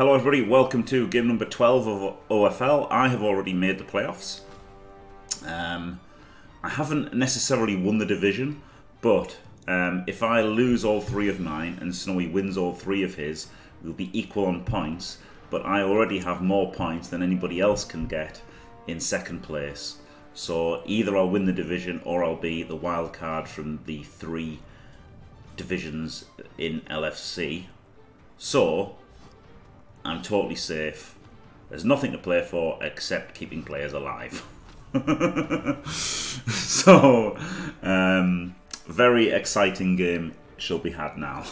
Hello everybody, welcome to game number 12 of OFL. I have already made the playoffs. Um, I haven't necessarily won the division, but um, if I lose all three of mine and Snowy wins all three of his, we'll be equal on points, but I already have more points than anybody else can get in second place. So either I'll win the division or I'll be the wild card from the three divisions in LFC. So I'm totally safe. There's nothing to play for except keeping players alive. so, um, very exciting game shall be had now.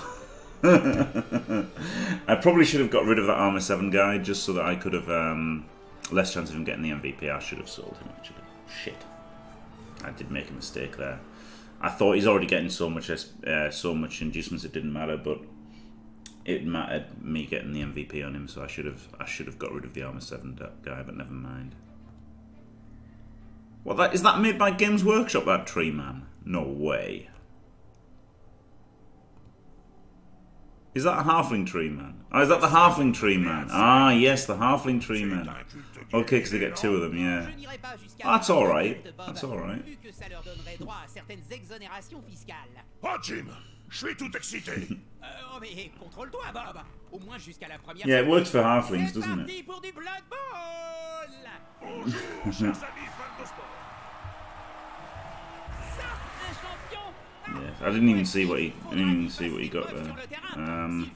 I probably should have got rid of that Armour 7 guy just so that I could have um, less chance of him getting the MVP. I should have sold him actually. Shit. I did make a mistake there. I thought he's already getting so much uh, so much inducements it didn't matter, but it mattered me getting the MVP on him, so I should have I should have got rid of the Armour 7 guy, but never mind. Well, that is that made by Games Workshop, that tree man? No way. Is that a halfling tree man? Oh, is that the halfling tree man? Ah, yes, the halfling tree man. Okay, because they get two of them, yeah. That's alright. That's alright. Oh, Jim, je suis tout excité. oh, mais contrôle-toi, Bob. Au moins jusqu'à la première. Yeah, it works for halflings, doesn't it? pour du Blood Bowl. Bonjour, chers amis fans de sport. Yes, I didn't even see what he. I didn't even see what he got there. Um,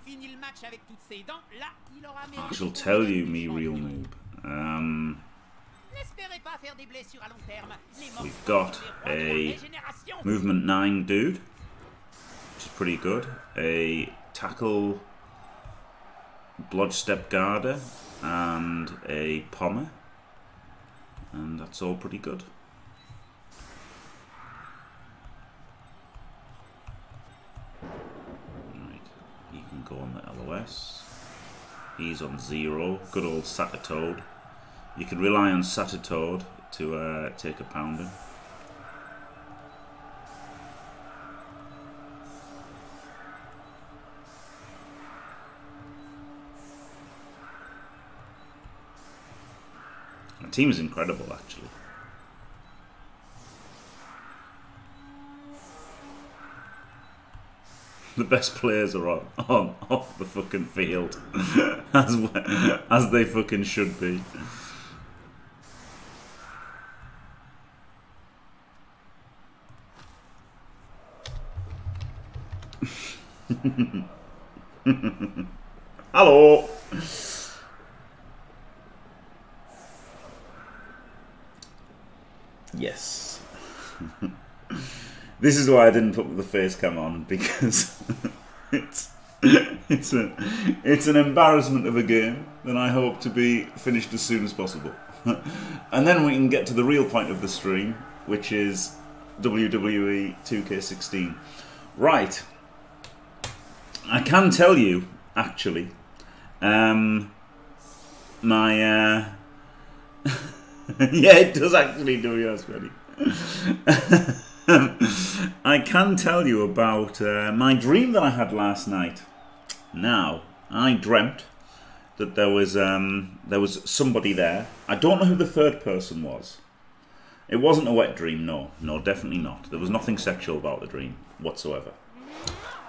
I shall tell you, me real noob. Um, we've got a movement nine dude, which is pretty good. A tackle blodgestep garter and a pommer, and that's all pretty good. Right, he can go on the LOS. He's on zero. Good old Sattertoad. You can rely on Sattertoad to uh, take a pounding. The team is incredible, actually. the best players are on, on off the fucking field as as they fucking should be. Hello. Yes. This is why I didn't put the face cam on because it's it's a it's an embarrassment of a game that I hope to be finished as soon as possible, and then we can get to the real point of the stream, which is WWE 2K16. Right. I can tell you actually, um, my uh, yeah, it does actually do yes, ready. I can tell you about uh, my dream that I had last night. Now, I dreamt that there was um, there was somebody there. I don't know who the third person was. It wasn't a wet dream, no, no, definitely not. There was nothing sexual about the dream whatsoever.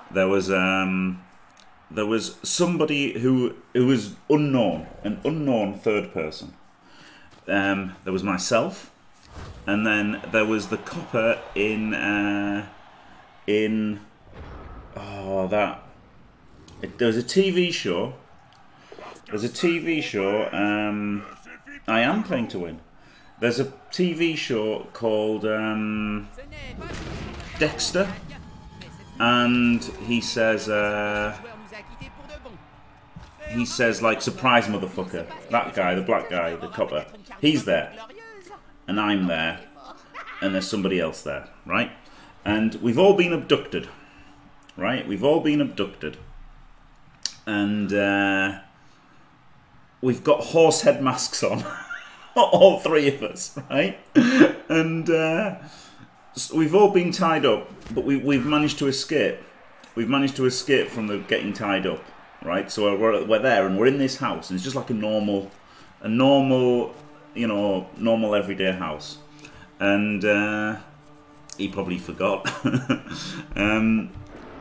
There was um, there was somebody who who was unknown, an unknown third person. Um, there was myself and then there was the copper in uh, in oh that it, there was a TV show. There's a TV show. Um, I am playing to win. There's a TV show called um, Dexter, and he says uh, he says like surprise motherfucker. That guy, the black guy, the copper, he's there and I'm there, and there's somebody else there, right? And we've all been abducted, right? We've all been abducted. And uh, we've got horse head masks on, all three of us, right? And uh, so we've all been tied up, but we, we've managed to escape. We've managed to escape from the getting tied up, right? So we're, we're there and we're in this house, and it's just like a normal, a normal, you know, normal everyday house. And uh, he probably forgot. um,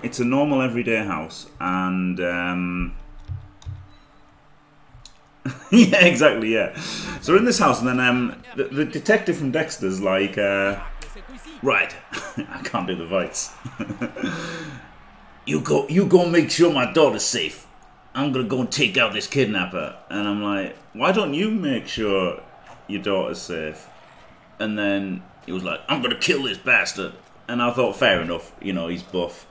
it's a normal everyday house, and um, yeah, exactly, yeah. So we're in this house, and then um, the, the detective from Dexter's like, uh, right, I can't do the voice. you go, you go, make sure my daughter's safe. I'm gonna go and take out this kidnapper, and I'm like, why don't you make sure your daughter's safe? And then he was like, I'm gonna kill this bastard. And I thought, fair enough, you know, he's buff,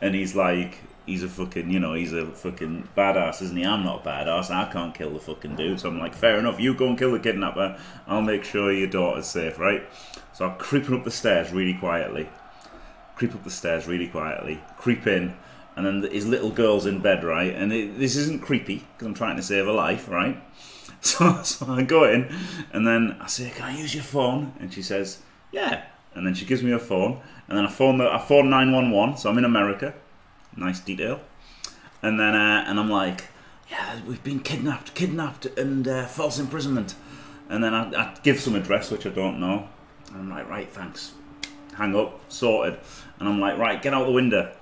and he's like, he's a fucking, you know, he's a fucking badass, isn't he? I'm not a badass. I can't kill the fucking dude. So I'm like, fair enough. You go and kill the kidnapper. I'll make sure your daughter's safe, right? So I'm creeping up the stairs really quietly. Creep up the stairs really quietly. Creep in. And then his little girl's in bed, right? And it, this isn't creepy because I'm trying to save her life, right? So, so I go in and then I say, can I use your phone? And she says, yeah. And then she gives me her phone. And then I phone, the, I phone 911. So I'm in America nice detail. And then uh, and I'm like, yeah, we've been kidnapped, kidnapped, and uh, false imprisonment. And then I, I, give some address which I don't know. And I'm like, right, thanks. Hang up, sorted. And I'm like, right, get out the window.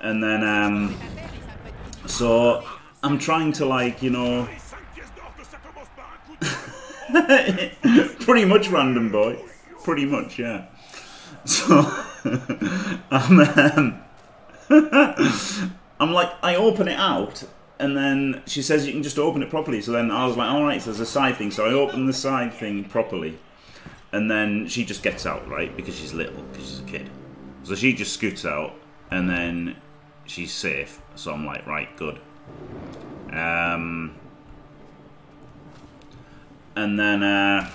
And then um, so I'm trying to like, you know, pretty much random boy, pretty much, yeah. So I'm. Um, I'm like, I open it out, and then she says you can just open it properly. So then I was like, all right, so there's a side thing. So I open the side thing properly, and then she just gets out, right? Because she's little, because she's a kid. So she just scoots out, and then she's safe. So I'm like, right, good. Um, and then, uh,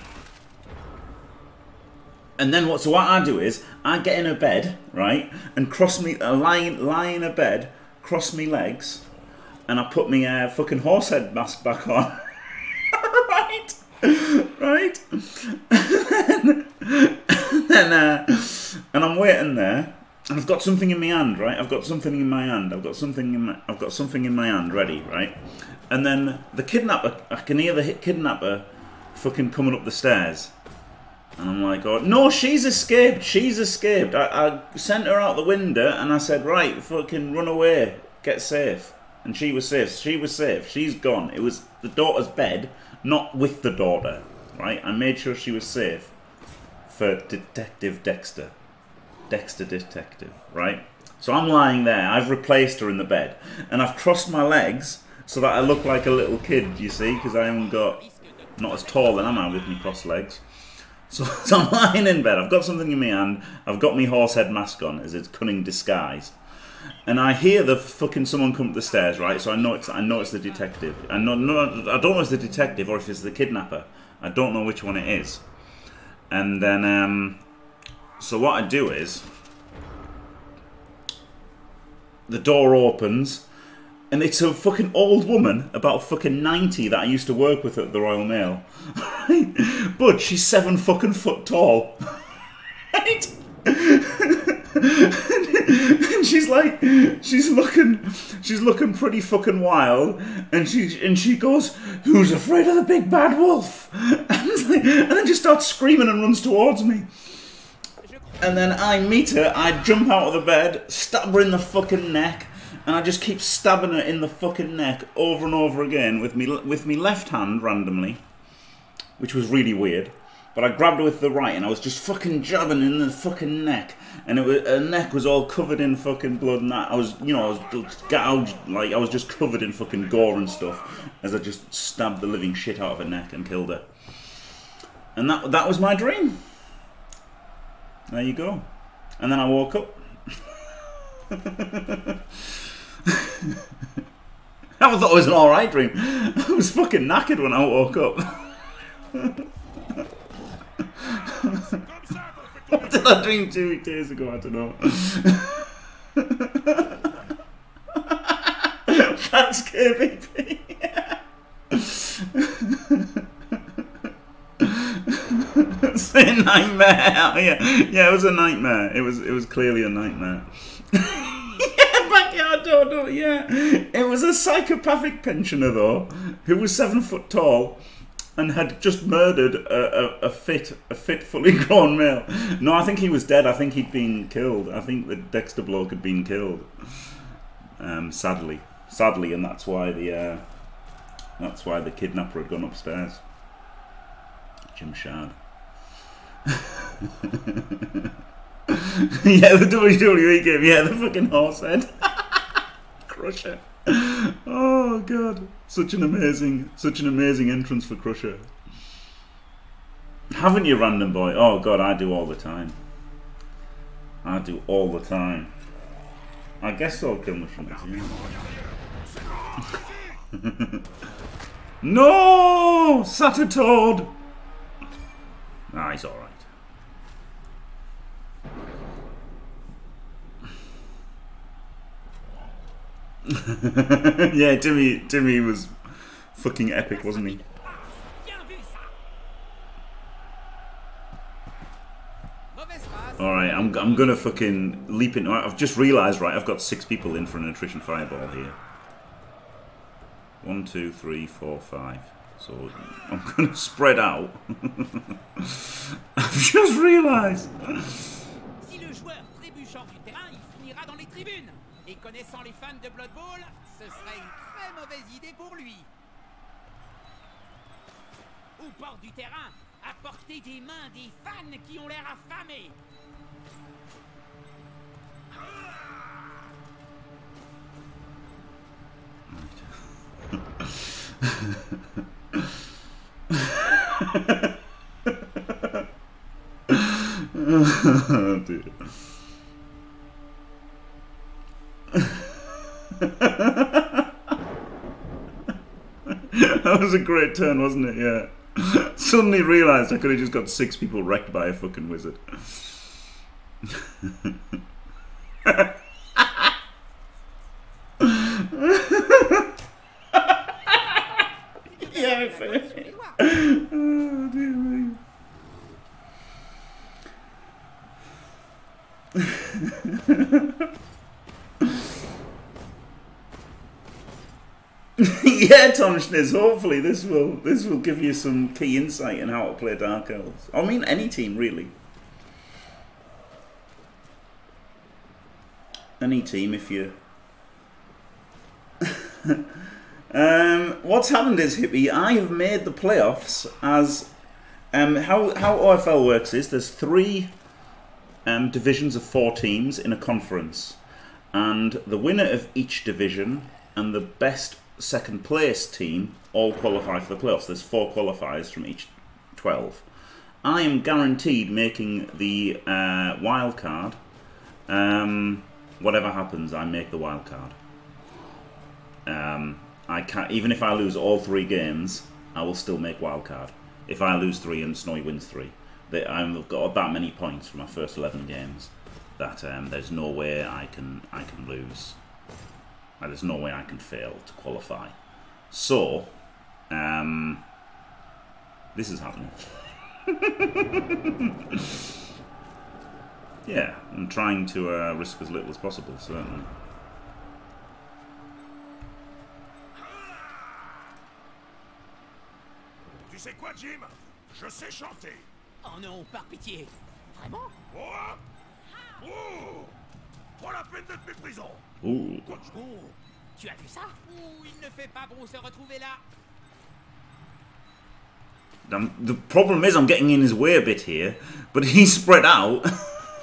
and then what? So what I do is I get in a bed, right, and cross me, uh, lie, lie in a bed, cross me legs, and I put my uh, fucking horse head mask back on. right, right, and then, uh, and I'm waiting there, and I've got something in my hand, right? I've got something in my hand. I've got something in my, I've got something in my hand, ready, right? And then the kidnapper, I can hear the kidnapper, fucking coming up the stairs. And I'm like, oh, no, she's escaped. She's escaped. I, I sent her out the window and I said, right, fucking run away. Get safe. And she was safe. She was safe. She's gone. It was the daughter's bed, not with the daughter. Right? I made sure she was safe for Detective Dexter. Dexter Detective. Right? So I'm lying there. I've replaced her in the bed. And I've crossed my legs so that I look like a little kid, you see? Because I haven't got... Not as tall as I am with my crossed legs. So, so, I'm lying in bed. I've got something in my hand. I've got my horse head mask on as its cunning disguise. And I hear the fucking someone come up the stairs, right? So I know it's I know it's the detective. I know no, I don't know if it's the detective or if it's the kidnapper. I don't know which one it is. And then um, so what I do is the door opens and it's a fucking old woman, about fucking 90, that I used to work with at the Royal Mail. but she's seven fucking foot tall. right? and she's like, she's looking, she's looking pretty fucking wild, and she and she goes, "Who's afraid of the big bad wolf?" And, like, and then just starts screaming and runs towards me. And then I meet her, I jump out of the bed, stab her in the fucking neck, and I just keep stabbing her in the fucking neck over and over again with me with me left hand randomly, which was really weird. But I grabbed her with the right, and I was just fucking jabbing in the fucking neck, and it was her neck was all covered in fucking blood, and that I was, you know, I was gouged like I was just covered in fucking gore and stuff as I just stabbed the living shit out of her neck and killed her. And that that was my dream. There you go. And then I woke up. I thought it was an alright dream. I was fucking knackered when I woke up. what did I dream two days ago? I don't know. That's KBP. it's a nightmare. yeah, yeah, it was a nightmare. It was, it was clearly a nightmare. Yeah, it was a psychopathic pensioner though, who was seven foot tall and had just murdered a, a, a fit, a fit, fully grown male. No, I think he was dead. I think he'd been killed. I think the Dexter bloke had been killed. Um, sadly, sadly, and that's why the uh, that's why the kidnapper had gone upstairs. Jim Shard. yeah, the WWE game. Yeah, the fucking horse head. Crusher. Oh god, such an amazing, such an amazing entrance for Crusher. Haven't you, random boy? Oh god, I do all the time. I do all the time. I guess I'll kill mushrooms. Yeah. no, Sattertoad. Ah, he's all right. yeah, Timmy, Timmy was fucking epic, wasn't he? Bien vu ça. Mauvaise passe. All right, I'm, I'm gonna fucking leap into. I've just realised, right? I've got six people in for an attrition fireball here. One, two, three, four, five. So I'm gonna spread out. I've just realised. Connaissant les fans de Blood Bowl, ce serait une très mauvaise idée pour lui. Au bord du terrain, à portée des mains des fans qui ont l'air affamés. that was a great turn, wasn't it? Yeah. Suddenly realised I could have just got six people wrecked by a fucking wizard. yeah. Oh, dear me. yeah, Schniz, hopefully this will this will give you some key insight in how to play Dark Elves. I mean any team really. Any team if you Um, what's happened is Hippie, I have made the playoffs as um, how how OFL works is there's three um, divisions of four teams in a conference, and the winner of each division and the best second place team all qualify for the playoffs. There's four qualifiers from each twelve. I am guaranteed making the uh, wild card. Um, whatever happens, I make the wild card. Um, I can't even if I lose all three games, I will still make wild card. If I lose three and Snowy wins three, they, I've got that many points from my first eleven games that um, there's no way I can I can lose. Like, there's no way I can fail to qualify. So, um, this is happening. yeah, I'm trying to uh, risk as little as possible, certainly. Tu sais quoi, Jim Je sais chanter. Oh non, par pitié. Vraiment Oh Oh Pas la peine de te méprisant. Ooh. Oh, tu as vu ça Ouh, il ne fait pas bon se retrouver là. Um, the problem is I'm getting in his way a bit here, but he's spread out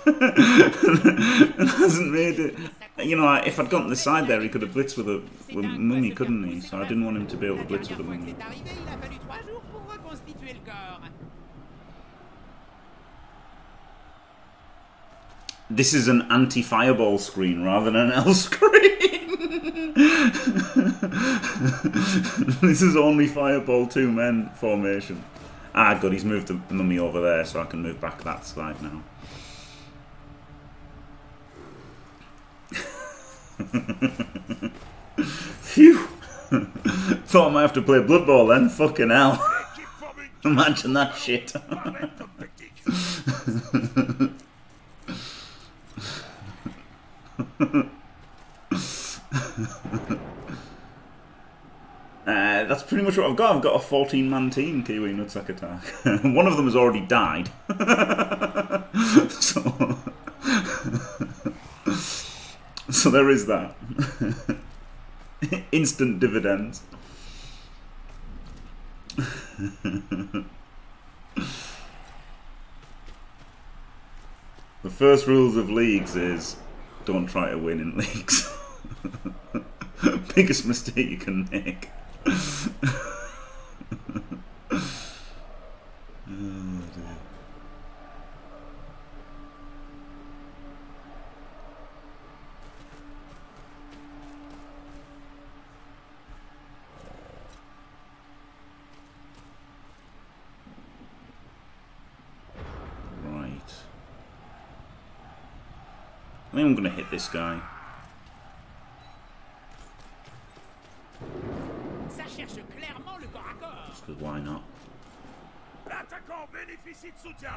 and hasn't made it. You know, if I'd gotten the side there, he could have blitzed with a with mummy, couldn't he? So I didn't want him to be able to La blitz with a dernière mummy. c'est arrivé, il a fallu trois jours pour reconstituer le corps. This is an anti-fireball screen rather than an L screen. this is only fireball two men formation. Ah, good. He's moved the mummy over there, so I can move back that slide now. Phew! Thought I might have to play Blood Bowl then. Fucking hell! Imagine that shit. Uh, that's pretty much what I've got. I've got a 14-man team, Kiwi Nutsack Attack. One of them has already died. so, so there is that. Instant dividends. the first rules of leagues is don't try to win in leagues. Biggest mistake you can make. Uh, oh dear. Right. I think I'm going to hit this guy. Ça cherche clairement le corps à corps. Just because why not? L'attaquant bénéficie de soutien.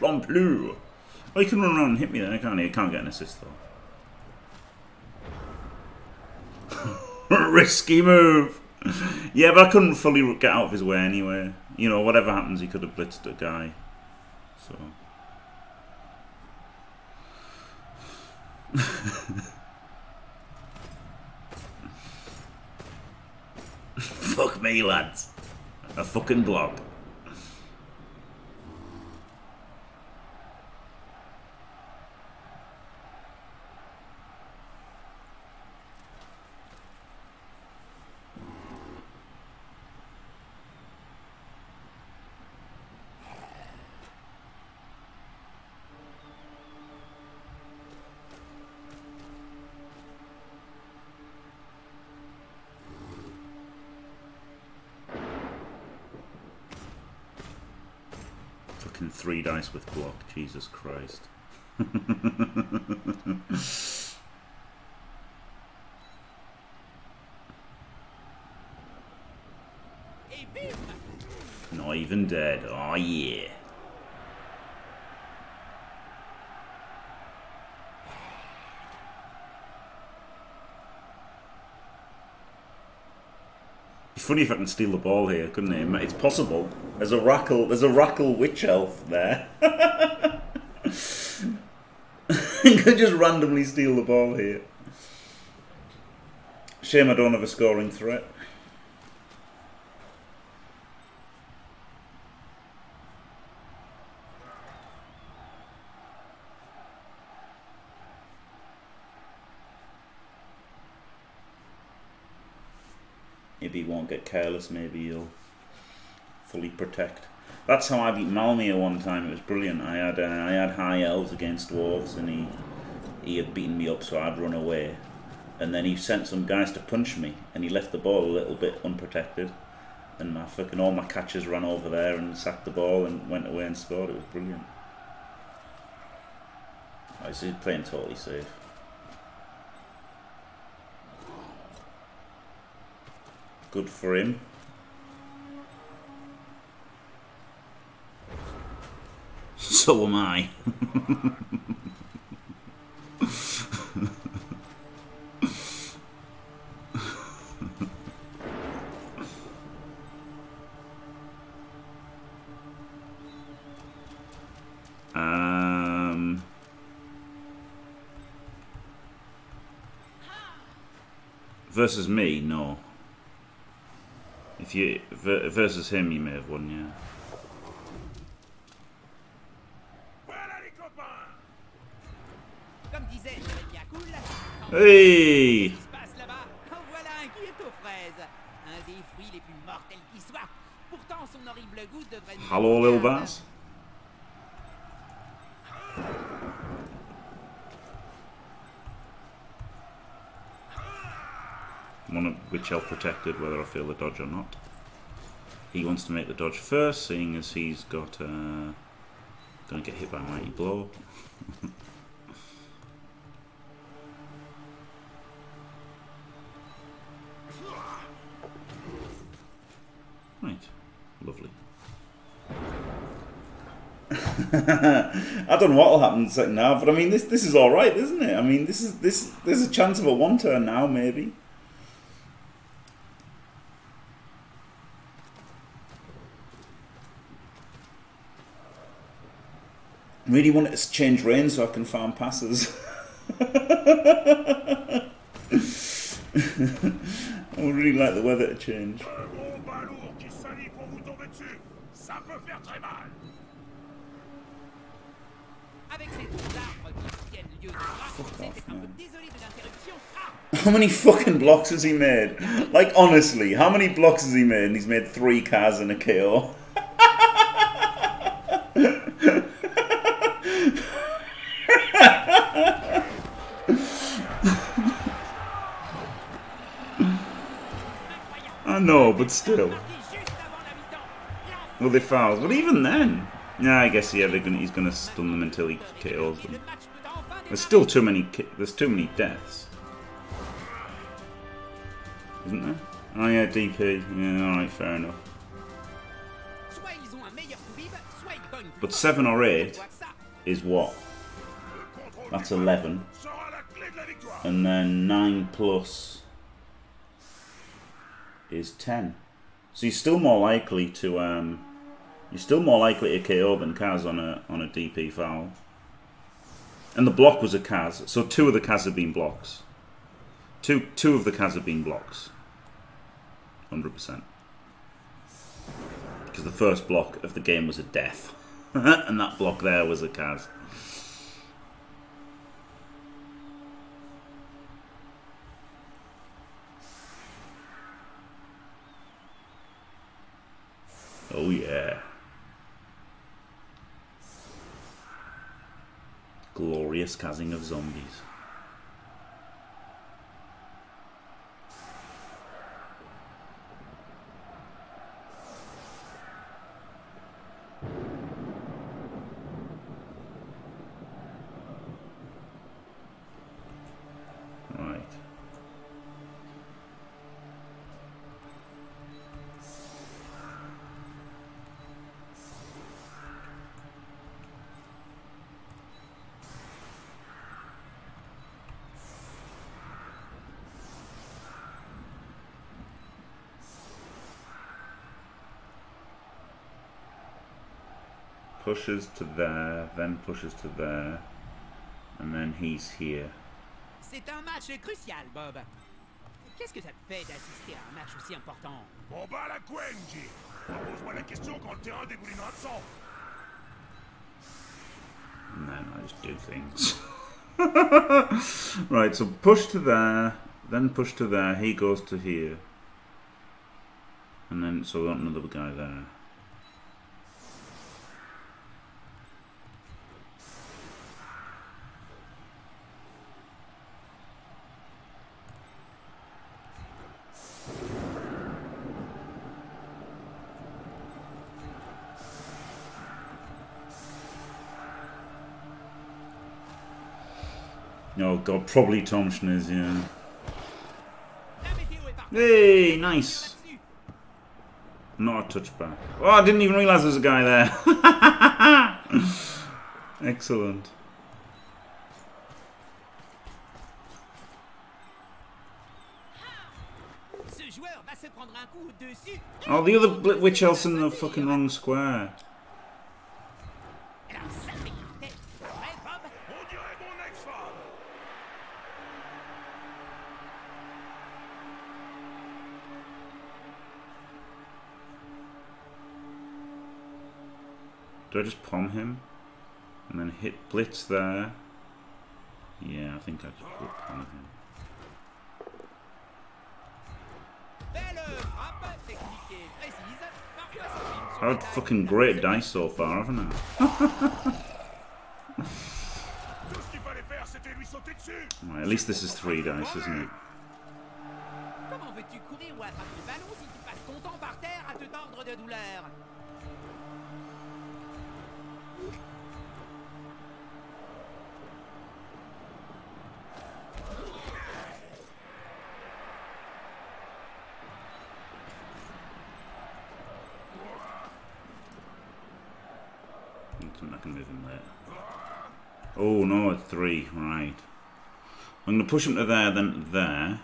Le plim. Oh, he can run around and hit me then, can't he? He can't get an assist though. Risky move. Yeah, but I couldn't fully get out of his way anyway. You know, whatever happens, he could have blitzed a guy. So. Fuck me, lads. A fucking block. Fucking dice with block. Jesus Christ. Not even dead. Oh yeah. Funny if I can steal the ball here, couldn't it? It's possible. There's a rackle. There's a rackle witch elf there. you could just randomly steal the ball here. Shame I don't have a scoring threat. Maybe he won't get careless. Maybe he'll fully protect. That's how I beat Malmia one time. It was brilliant. I had uh, I had high elves against dwarves, and he he had beaten me up, so I'd run away. And then he sent some guys to punch me, and he left the ball a little bit unprotected. And my fucking all my catchers ran over there and sacked the ball and went away and scored. It was brilliant. I was playing totally safe. Good for him. So am I. um. Versus me, no. If you versus him, you may have won, yeah. Voilà les copains. Comme disait Jérémy Biacoul, quand Hey! ce qui se passe là-bas, en voilà un qui est aux fraises. Un des fruits les plus mortels qui soient. Pourtant, son horrible goût devrait nous... Hello, Lil garde. Bass. Elf protected, whether I feel the dodge or not. He wants to make the dodge first, seeing as he's got uh, to get hit by a mighty blow. right, lovely. I don't know what will happen second half, but I mean this this is all right, isn't it? I mean this is this there's a chance of a one turn now, maybe. Really want it to change rain so I can farm passes. I would really like the weather to change. How many fucking blocks has he made? Like honestly, how many blocks has he made? And he's made three cars and a KO. Know, but still. Well, they fouls, but even then, yeah, I guess yeah, gonna, he's gonna stun them until he le them. There's still too many. There's too many deaths, isn't there? Oh yeah, DP. Yeah, all right, fair enough. But seven or eight is what? That's 11. Sera la clé de la victoire. And then nine plus is ten. So you're still more likely to um, you're still more likely to KO than cas on a on a DP foul. And the block was a cas, so two of the cas have been blocks. Two two of the cas have been blocks. Hundred percent. Because the first block of the game was a death, and that block there was a cas. Oh yeah. Glorious casing of zombies. Pushes to there, then pushes to there, and then he's here. C'est un match crucial, Bob. Qu'est-ce que ça te fait d'assister à un match aussi important Bon bah la Gwenji. Ah, pose-moi la question quand le terrain dégoulinera de sang. And then I just do things. right, so push to there, then push to there, he goes to here. And then, so we got another guy there. God, probably Tom Schniz, yeah. La météo est parfaite. Hey, nice. Not a touchback. Oh, I didn't even realise there was a guy there. Excellent. Ce joueur va se prendre un coup dessus. Oh, the other witch elf's in the fucking wrong square. Do I just palm him? And then hit Blitz there. Yeah, I think I just put palm him. I had fucking great dice so far, haven't I? right, at least this is three dice, isn't it? Oh no, three, right. I'm going to push him to there, then there.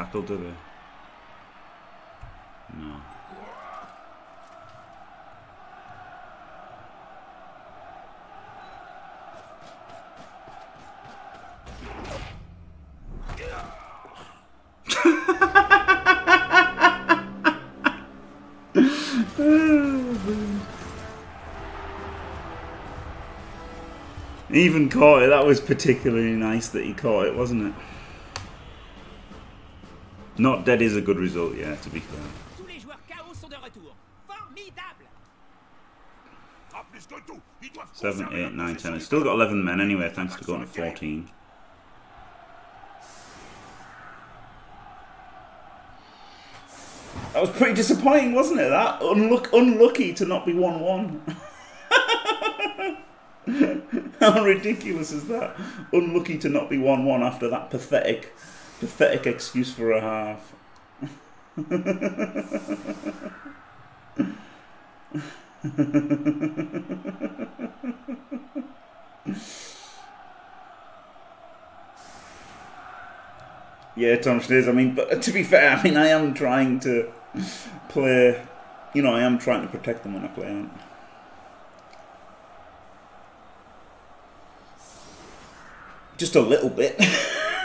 Tackle, do they? No. Even caught it. That was particularly nice that he caught it, wasn't it? Not dead is a good result, yeah, to be fair. Tous les joueurs KO sont de retour. Formidable Ah, plus que tout, ils doivent 7, 8, 9, 10. possession It's still got 11 men anyway, thanks to going to 14. That was pretty disappointing, wasn't it? That Unluck- unlucky to not be 1 1. How ridiculous is that? Unlucky to not be 1 1 after that pathetic, pathetic excuse for a half. Yeah, Tom Schneers. I mean, but to be fair, I mean, I am trying to play. You know, I am trying to protect them when I play. Aren't Just a little bit.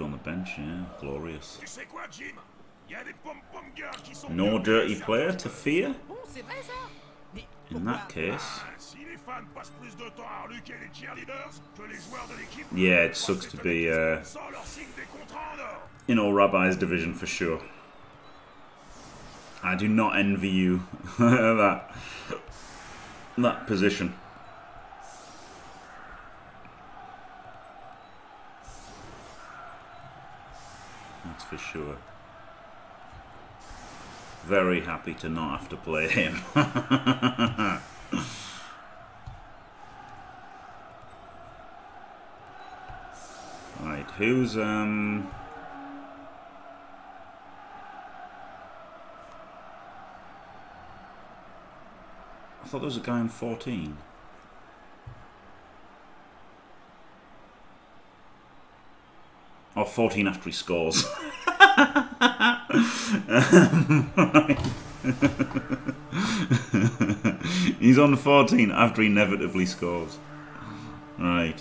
player's gonna have to go on the bench, yeah. Glorious. Tu sais quoi, Jim Il y a des pom-pom girls qui sont No dirty player to fear? Bon, c'est vrai ça Mais In that case. Ah, Si les fans passent plus de temps à reluquer les cheerleaders que les joueurs de l'équipe, Yeah, it sucks to be, uh, sans leur signe des contrats en or. in all Rabbi's division for sure. I do not envy you that that position. For sure. Very happy to not have to play him. right, who's um I thought there was a guy in 14. Or 14 after he scores. He's on 14 after he inevitably scores. Right.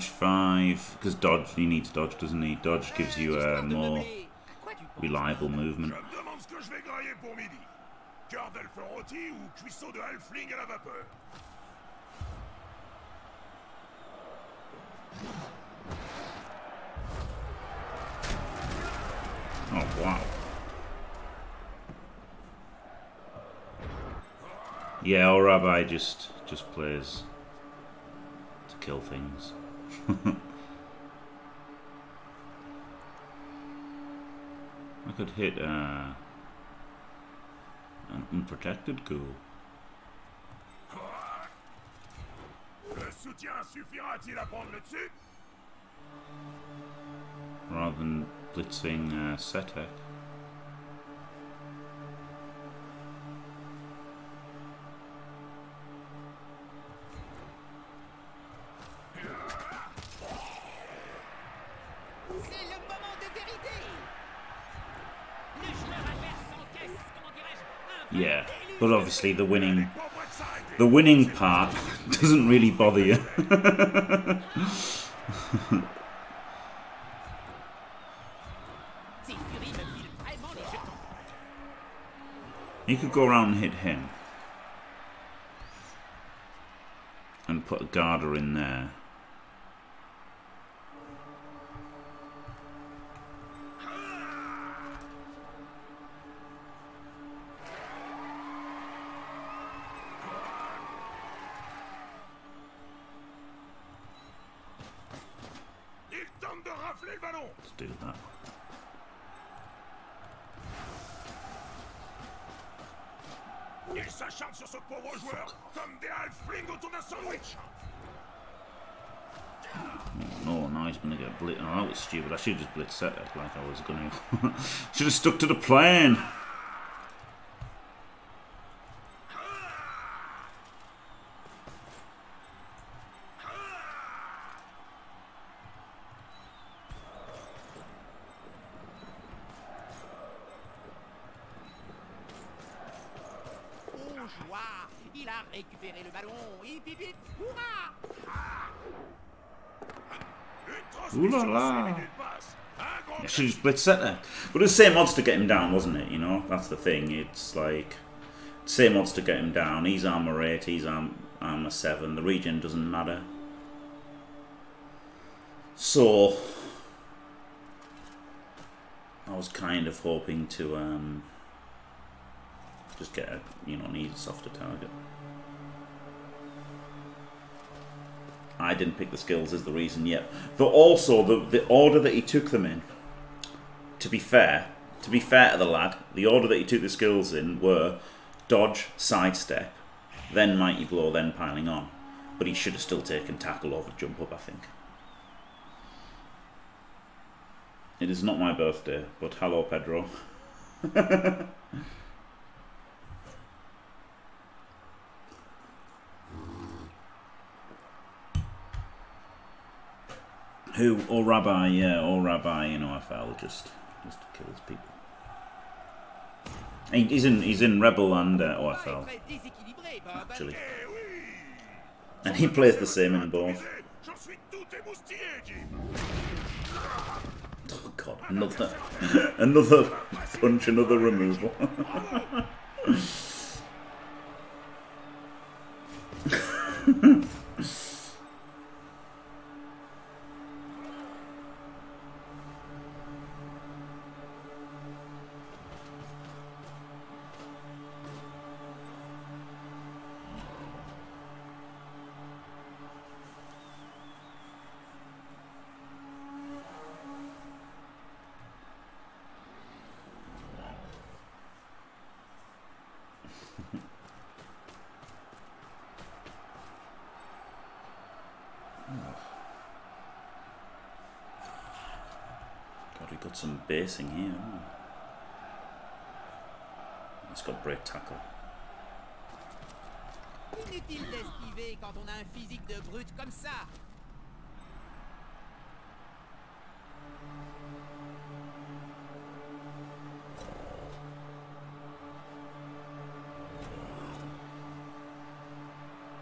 Dodge 5, because dodge, he needs dodge, doesn't he? Dodge gives you Hey, uh, more reliable movement. Oh, wow. Yeah, or Rabbi just just plays to kill things. I could hit uh, an unprotected ghoul. Le soutien suffira-t-il à prendre le dessus rather than blitzing uh, Setek. C'est le moment de vérité Le joueur adverse s'encaisse, comment dirais-je, un Yeah, but obviously the winning the winning part doesn't really bother you. Ces furies me filent vraiment les jetons. You could go around and hit him. And put a garter in there. Il tente de rafler le ballon Let's do that. Il s'acharne sur ce pauvre joueur Comme des halflings autour d'un sandwich now he's gonna get blitz. Oh, that was stupid. I should have just blitz Setek like I was gonna. should have stuck to the plan. Oh joie Il a récupéré le ballon Hip hip hip Hurrah Une Ouh là transmission là. simulée de passe Just blitz Setek. But it was the same odds to get him down, wasn't it? You know, that's the thing. It's like same odds to get him down. He's armor eight. He's arm, armor seven. The region doesn't matter. So I was kind of hoping to um, just get a you know an easy softer target. I didn't pick the skills as the reason yet. Though also the the order that he took them in. To be fair, to be fair to the lad, the order that he took the skills in were dodge, sidestep, then mighty blow, then piling on. But he should have still taken tackle over jump up, I think. It is not my birthday, but hello, Pedro. Who or Rabbi? Yeah, or Rabbi in OFL just just kills people. He- He's in he's in REBBL and uh, OFL actually, and he plays the same in both. Oh God, another another punch, another removal. some basing here. It's got break tackle. Inutile d'esquiver quand on a un physique de brute comme ça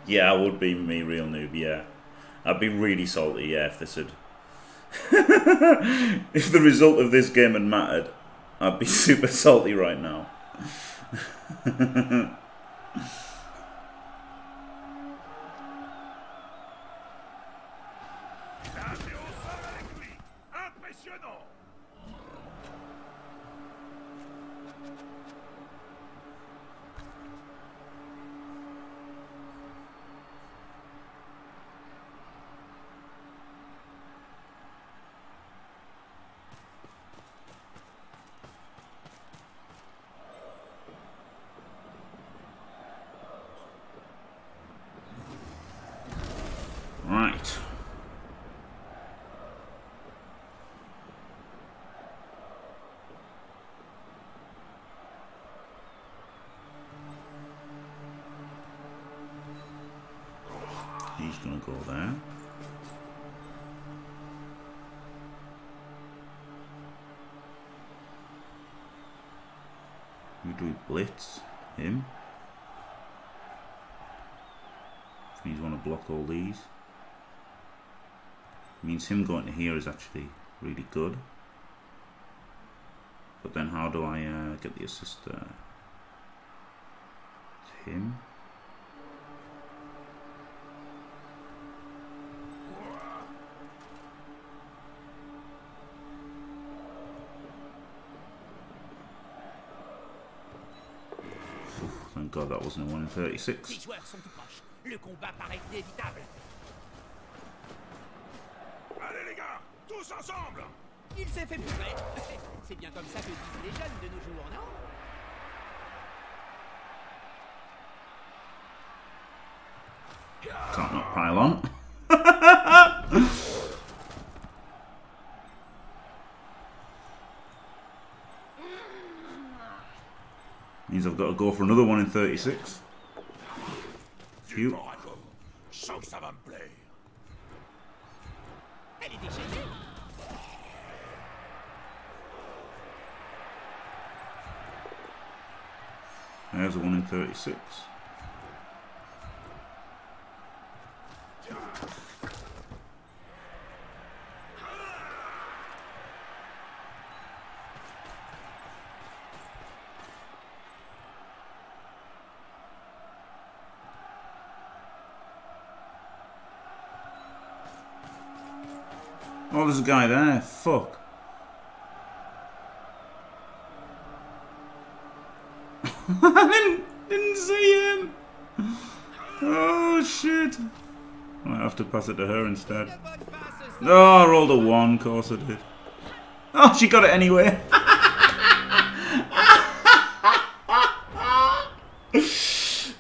Yeah, I would be me real noob. Yeah, I'd be really salty. Yeah, if this had, if the result of this game had mattered, I'd be super salty right now. Means him going to here is actually really good. But then how do I uh, get the assist there? It's him. Thank God that wasn't a 1 in 36. Allez les gars, tous ensemble Il s'est fait. C'est bien comme ça que disent les jeunes de nos jours, non? Can't not pile on. Means I've got to go for another one in 36. Phew. There's a one in 36. There's a guy there. Fuck. I didn't, didn't see him. Oh, shit. I have to pass it to her instead. De bonne passe, Oh, I ah, rolled a one, of course I did. Oh, she got it anyway.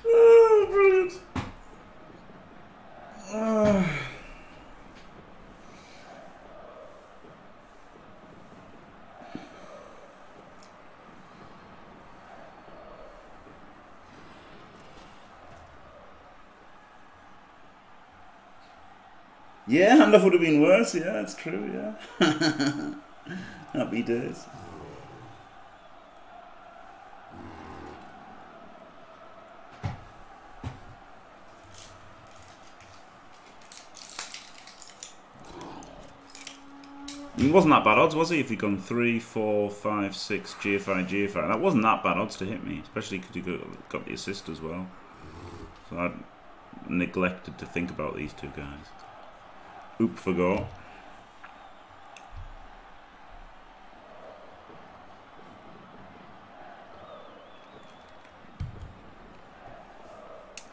oh, brilliant. Oh. Would have been worse. Yeah, that's true. Yeah. Happy days. He wasn't that bad odds, was he? If he'd gone 3, 4, 5, 6, GFI, GFI. That wasn't that bad odds to hit me, especially because he got, got the assist as well. So I neglected to think about these two guys. Oop, forgot.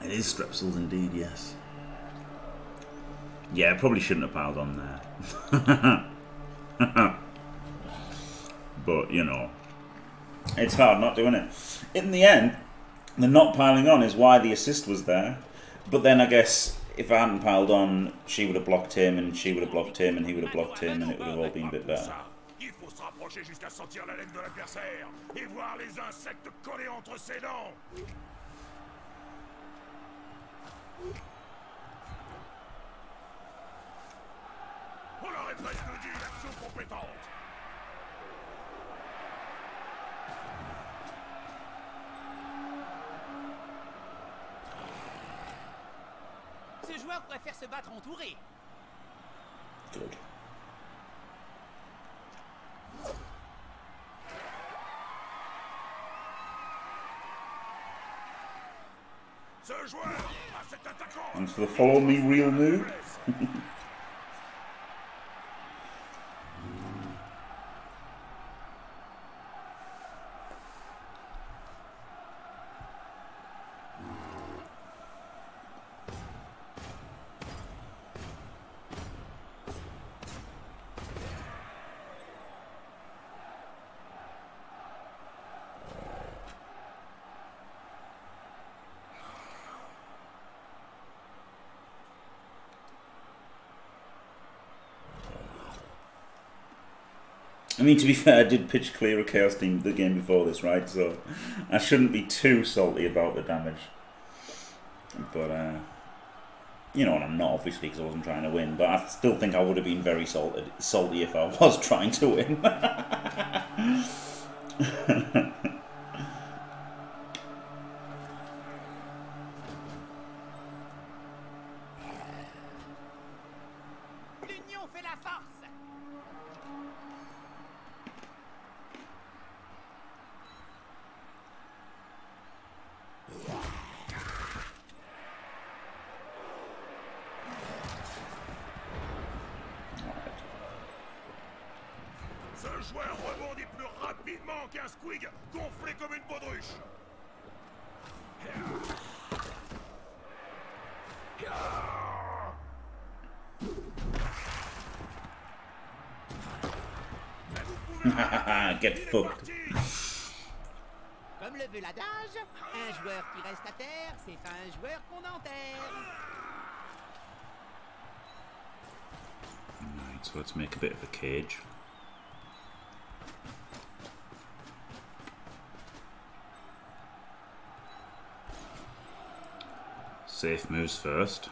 It is Strepsils indeed, yes. Yeah, probably shouldn't have piled on there. but, you know, it's hard not doing it. In the end, the not piling on is why the assist was there. But then I guess if I hadn't piled on, she would have blocked him, and she would have blocked him, and he would have blocked him, and it would have all been a bit better. Préfère se battre entouré. Good. Ce joueur a cet attaquant. The follow me real move. mean, to be fair, I did pitch clear a Chaos Team the game before this, right? So I shouldn't be too salty about the damage. But uh, you know, and I'm not obviously because I wasn't trying to win, but I still think I would have been very salty if I was trying to win. joueur rebondit plus rapidement qu'un squig gonflé comme une baudruche. Get fucked. Comme le veut l'adage, un joueur qui reste à terre, c'est pas un joueur qu'on enterre. Right, so let's make a bit of a cage. Safe moves first.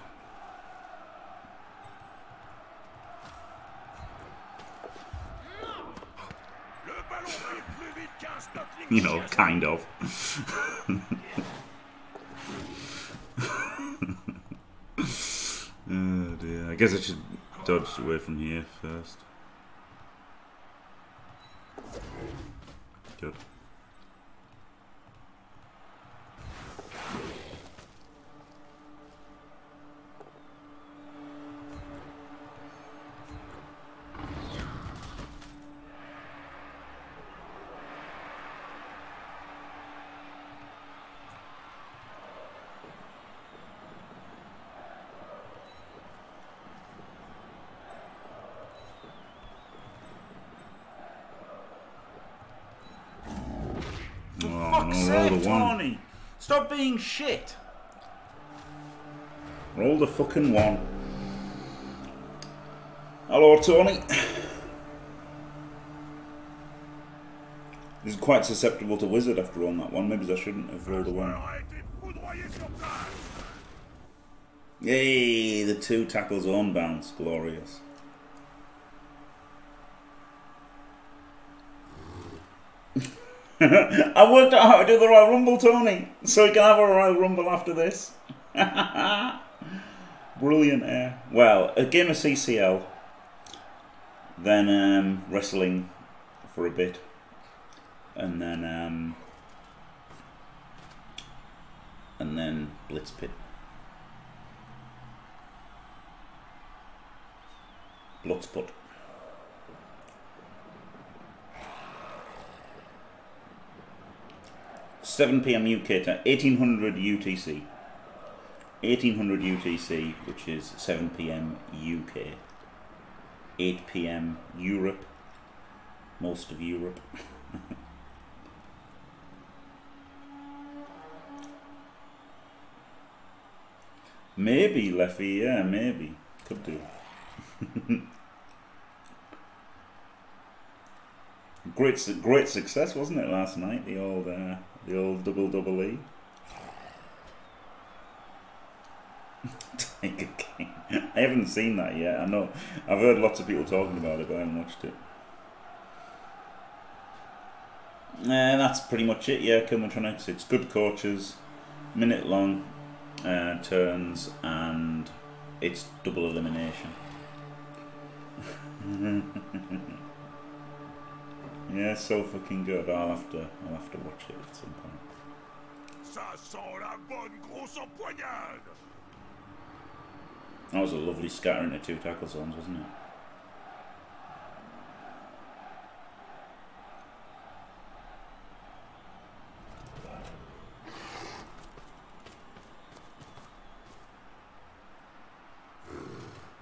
You know, kind of. oh dear. I guess I should dodge away from here first. Good. Oh, Fuck's no, roll sake, the one. Tony! Shit! Roll the fucking one. Hello, Tony. This is quite susceptible to wizard after on that one. Maybe I shouldn't have rolled a one. Yay! The two tackles on bounce. Glorious. I worked out how to do the Royal Rumble, Tony, so we can have a Royal Rumble after this. Brilliant air. Eh? Well, a game of CCL, then um, wrestling for a bit, and then um, and then Blitz Pit. Bloodsport. 7 p.m. UK time, 1800 UTC. 1800 UTC, which is 7 p.m. UK. 8 p.m. Europe. Most of Europe. maybe, Leffy, yeah, maybe. Could do. great, great success, wasn't it, last night? The old. Uh the old double double E. Tiger King. I haven't seen that yet. I know. I've heard lots of people talking about it, but I haven't watched it. And that's pretty much it. Yeah, Kilmatronics. It's good coaches, minute long uh, turns, and it's double elimination. yeah, so fucking good. I'll have to. I'll have to watch it at some point. That was a lovely scatter into two tackle zones, wasn't it?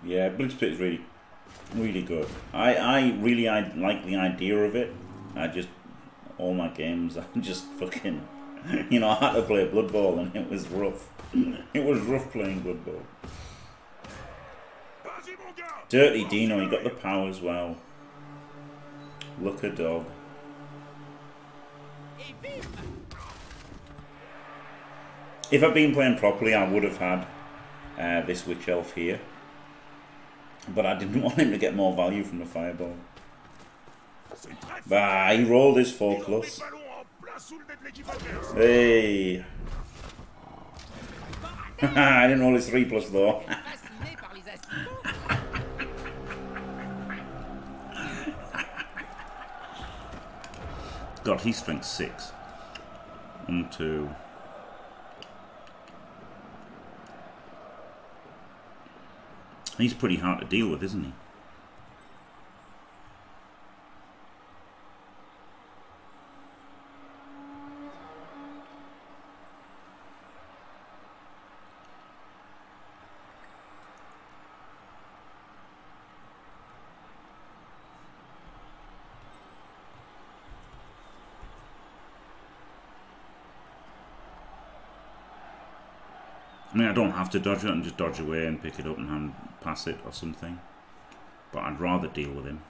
Yeah, Pit is really, really good. I, I really I like the idea of it. I just all my games I just fucking you know I had to play Blood Bowl and it was rough. It was rough playing Blood Bowl. Dirty Dino, he got the power as well. Look a dog. If I'd been playing properly, I would have had uh, this witch elf here. But I didn't want him to get more value from the fireball. Bah, he rolled his 4 plus. Hey! I didn't roll his 3 plus though. God, he's strength 6. One, two. He's pretty hard to deal with, isn't he? Don't have to dodge it. and just dodge away and pick it up and hand pass it or something. But I'd rather deal with him.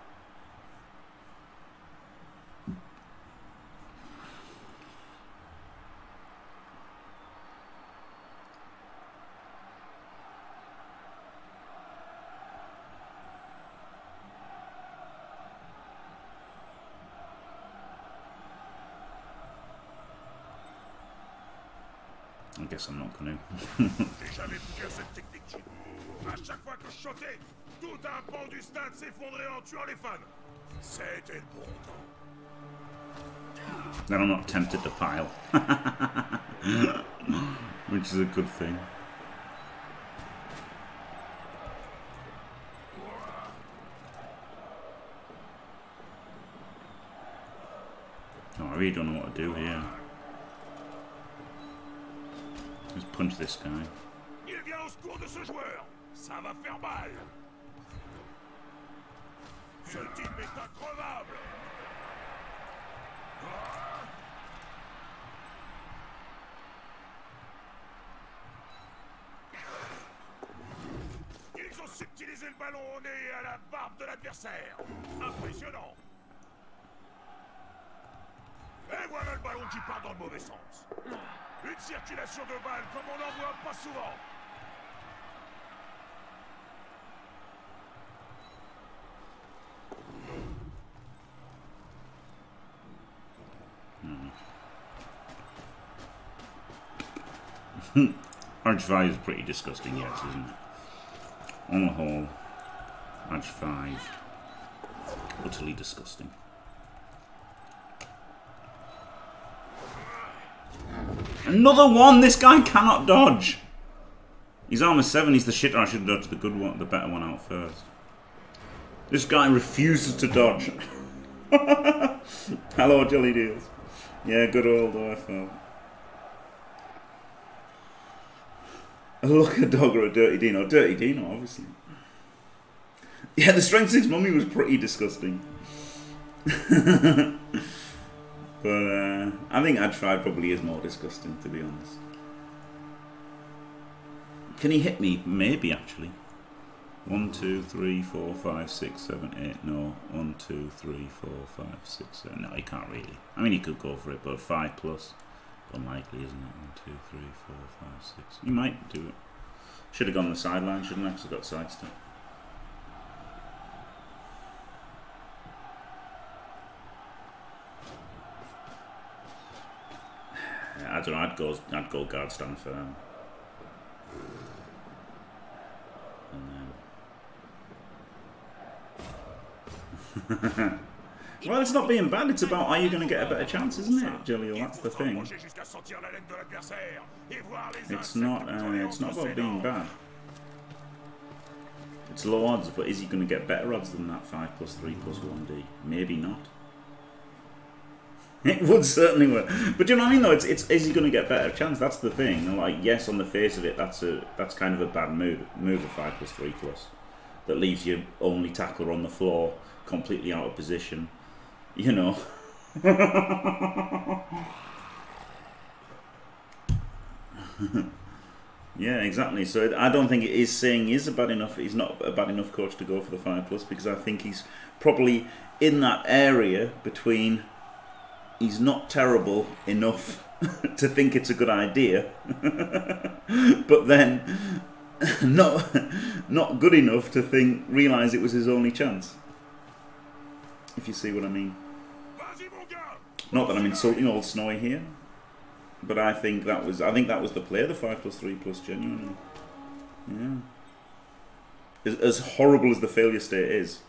I guess I'm not going to. J'ai jamais pu faire cette technique. À chaque fois que je choquais, tout un pan du stade s'effondrait en tuant les fans. C'était le bon temps. Then I'm not tempted to pile. Which is a good thing. Oh, I really don't know what to do here. Just punch this guy. Il vient au secours de ce joueur. Ça va faire mal. Ce type est increvable. Ils ont subtilisé le ballon au nez et à la barbe de l'adversaire. Impressionnant. Et voilà le ballon qui part dans le mauvais sens. Une circulation de balles comme on n'en voit pas souvent. Hmm. Arch 5 is pretty disgusting, yes, isn't it? On the whole, Arch 5, utterly disgusting. Another one! This guy cannot dodge! He's armor 7, he's the shitter, I should have dodged the good one, the better one out first. This guy refuses to dodge. Hello, Jelly Deals. Yeah, good old OFL. Look a dog or a dirty Dino. Dirty Dino, obviously. Yeah, the strength six mummy was pretty disgusting. but uh, I think 5 probably is more disgusting, to be honest. Can he hit me? Maybe, actually. 1, 2, 3, 4, 5, 6, 7, 8. No. 1, 2, 3, 4, 5, 6, 7. No, he can't really. I mean, he could go for it, but 5 plus. Unlikely, isn't it? 1, 2, 3, 4, 5, 6. He might do it. Should have gone the sideline, shouldn't I? Because I got sidestep. I don't know. I'd go. I'd go guard stand firm. Then. well, it's not being bad. It's about are you going to get a better chance, isn't it, Jaleel? That's the thing. It's not. Uh, it's not about being bad. It's low odds, but is he going to get better odds than that five plus three plus one D? Maybe not. It would certainly work, but do you know what I mean? Though it's it's is he going to get better chance? That's the thing. Like yes, on the face of it, that's a that's kind of a bad move. Move of five plus three plus that leaves your only tackler on the floor completely out of position. You know. Yeah, exactly. So I don't think it is saying he's a bad enough. He's not a bad enough coach to go for the five plus because I think he's probably in that area between. He's not terrible enough to think it's a good idea, but then not not good enough to think realise it was his only chance. If you see what I mean. Not that I'm insulting old Snowy here, but I think that was I think that was the play, the five plus three plus genuinely. Yeah. As, as horrible as the failure state is,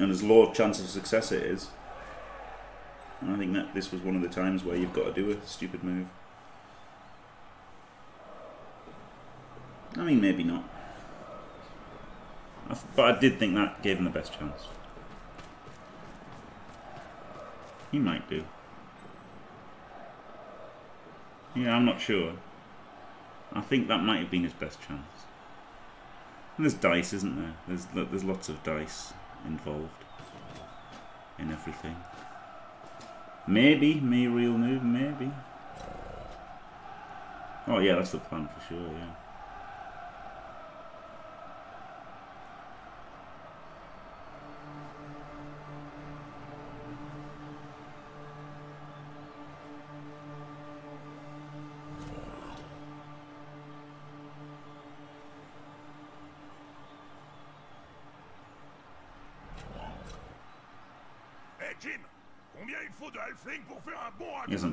and as low chance of success it is, I think that this was one of the times where you've got to do a stupid move. I mean, maybe not. I But I did think that gave him the best chance. He might do. Yeah, I'm not sure. I think that might have been his best chance. And there's dice, isn't there? There's there's lots of dice involved in everything. Maybe me real move, maybe. Oh yeah, that's the plan for sure. Yeah.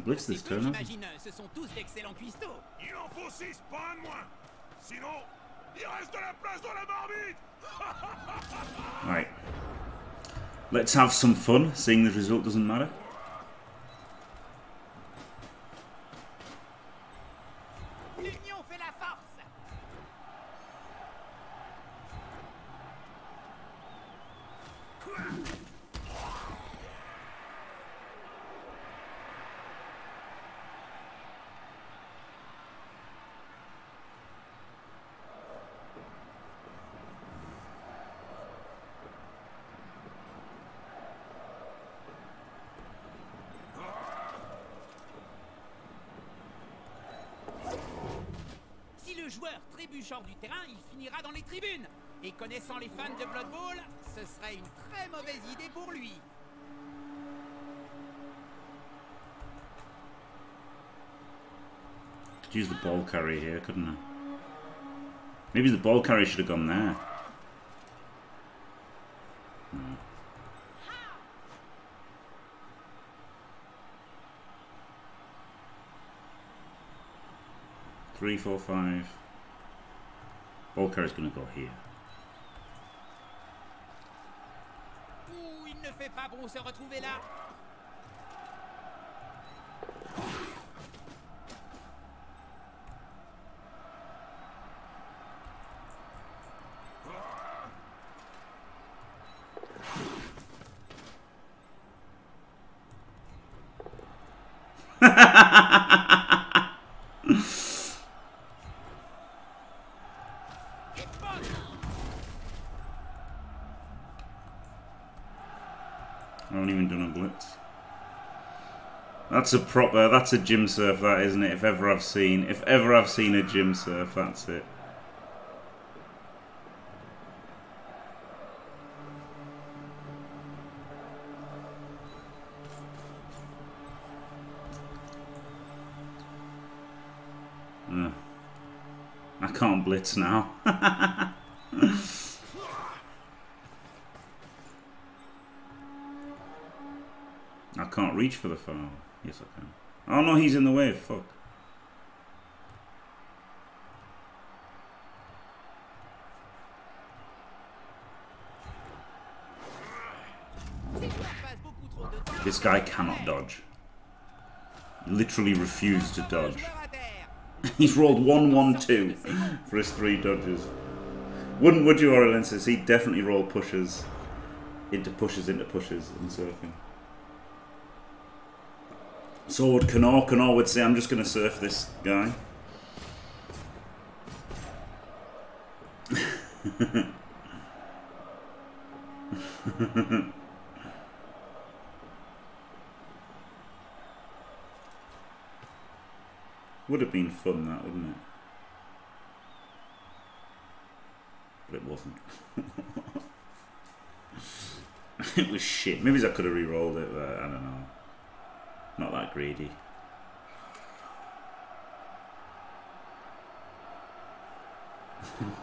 He racket hasn't blitzed C'est this turn, has he? j'imagine, ce sont tous d'excellents cuistots. Il en faut 6, pas un de moins. Sinon, il reste de la place dans la marmite Right. Let's have some fun, seeing the result doesn't matter. Hors du terrain, il finira dans les tribunes. Et connaissant les fans de Blood Bowl, ce serait une très mauvaise idée pour lui. Could use the ball carrier here, couldn't I? Maybe the ball carrier should have gone there. No. Three, four, five. Ball is gonna go here. Il ne fait pas bon se retrouver là. Et bonne I haven't even done a blitz. That's a proper. That's a gym surf, that isn't it? If ever I've seen, if ever I've seen a gym surf, that's it. Ugh. I can't blitz now. I can't reach for the foul. Yes, I can. Oh no, he's in the way. Fuck. This guy cannot dodge. Literally refused to dodge. He's rolled one, one, two for his three dodges. Wouldn't would you, Aurelensis? He'd definitely roll pushes into pushes into pushes in surfing. So would Cknoor. Cknoor would say, I'm just going to surf this guy. Would have been fun, that, wouldn't it? But it wasn't. it was shit. Maybe I could have re-rolled it, but I don't know. Greedy.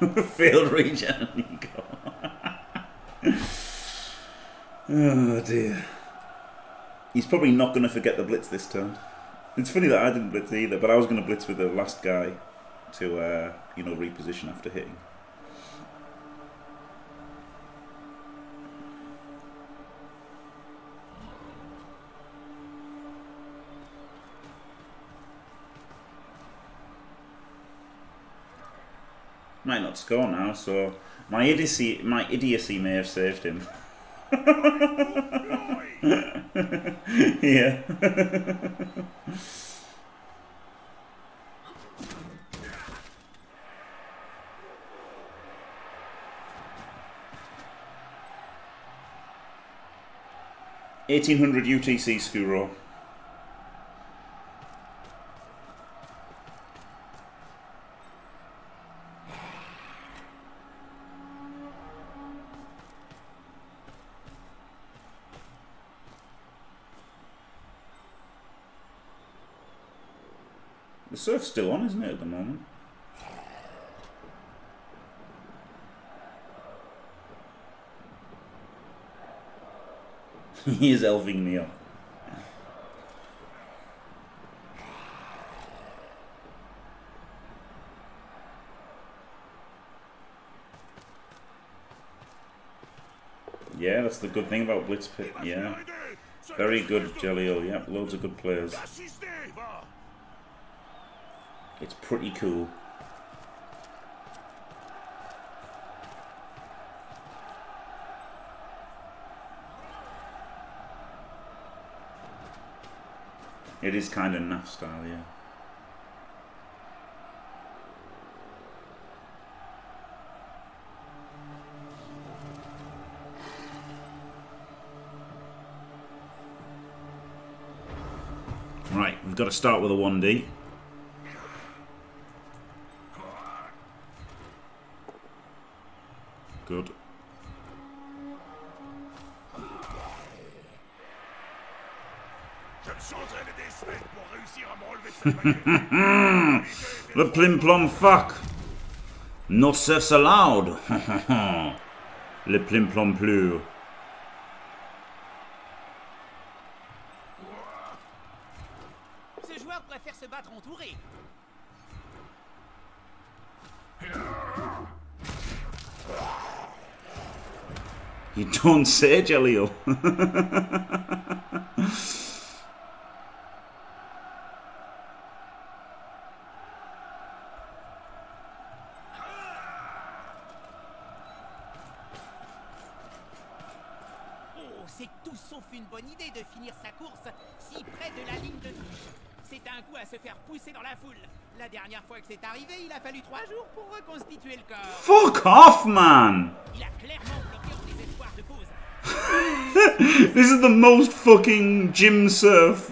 Failed regen, Nico. oh dear. He's probably not going to forget the blitz this turn. It's funny that I didn't blitz either, but I was going to blitz with the last guy to, uh, you know, reposition after hitting. Might not score now, so my idiocy, my idiocy may have saved him. yeah. Eighteen hundred UTC Skuro. Surf's still on, isn't it, at the moment? he is elving me up. Yeah, that's the good thing about Blitz Pit. Yeah. Very good, Jelio. Yeah, loads of good players. It's pretty cool. It is kind of naff style, yeah. Right, we've got to start with a 1D. Le plim plom fuck. No surfs allowed. Le plim plom plus. Ce joueur préfère se battre entouré. You don't say, Jelio. c'est arrivé, il a fallu trois jours pour reconstituer le corps. Fuck off, man! Il a clairement bloqué désespoir de cause. This is the most fucking gym surf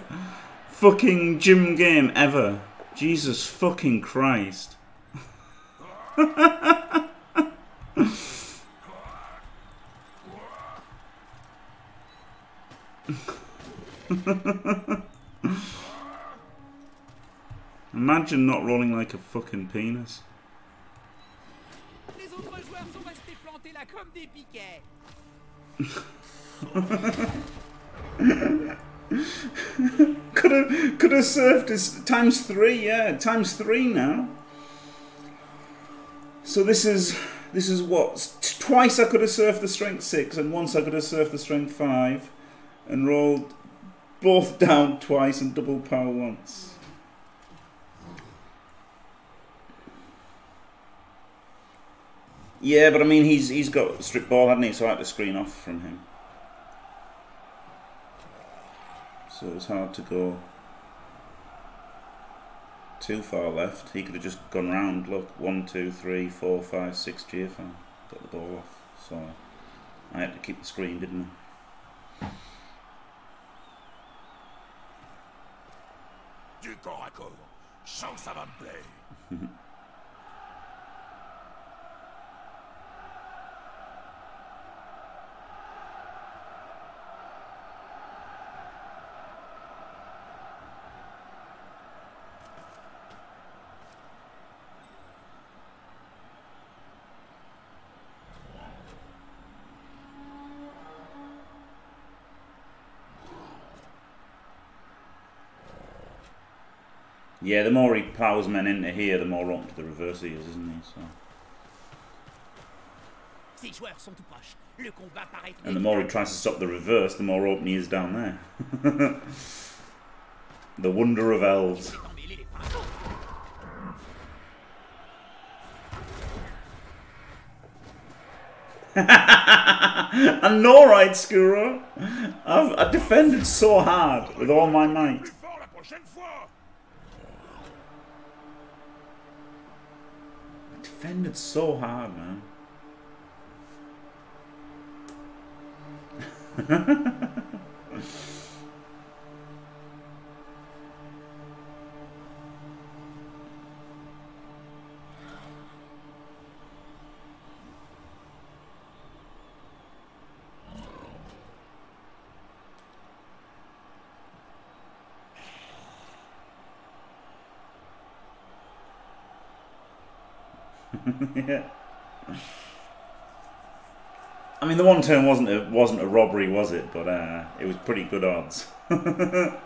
fucking gym game ever. Jesus fucking Christ. Imagine not rolling like a fucking penis. Les autres joueurs sont restés plantés là comme des piquets. Could have could have served as times three, yeah, times three now. So this is this is what twice I could have surfed the strength six, and once I could have surfed the strength five, and rolled both down twice and double power once. Yeah, but I mean he's he's got a strip ball, hadn't he? So I had to screen off from him. So it was hard to go too far left. He could have just gone round. Look, one, two, three, four, five, six GFI. Got the ball off. So I had to keep the screen, didn't I? Du corps à corps. Je sens Yeah, the more he powers men into here, the more open to the reverse he is, isn't he? So. Ces joueurs sont tout proches. Le combat paraît And the more he tries to stop the reverse, the more open he is down there. the wonder of elves. C'est emmêler les. I know, right, Skuro? I've I defended so hard with all my might. Plus fort la prochaine fois Defended so hard, man. the one turn wasn't a wasn't a robbery, was it? But uh, it was pretty good odds. that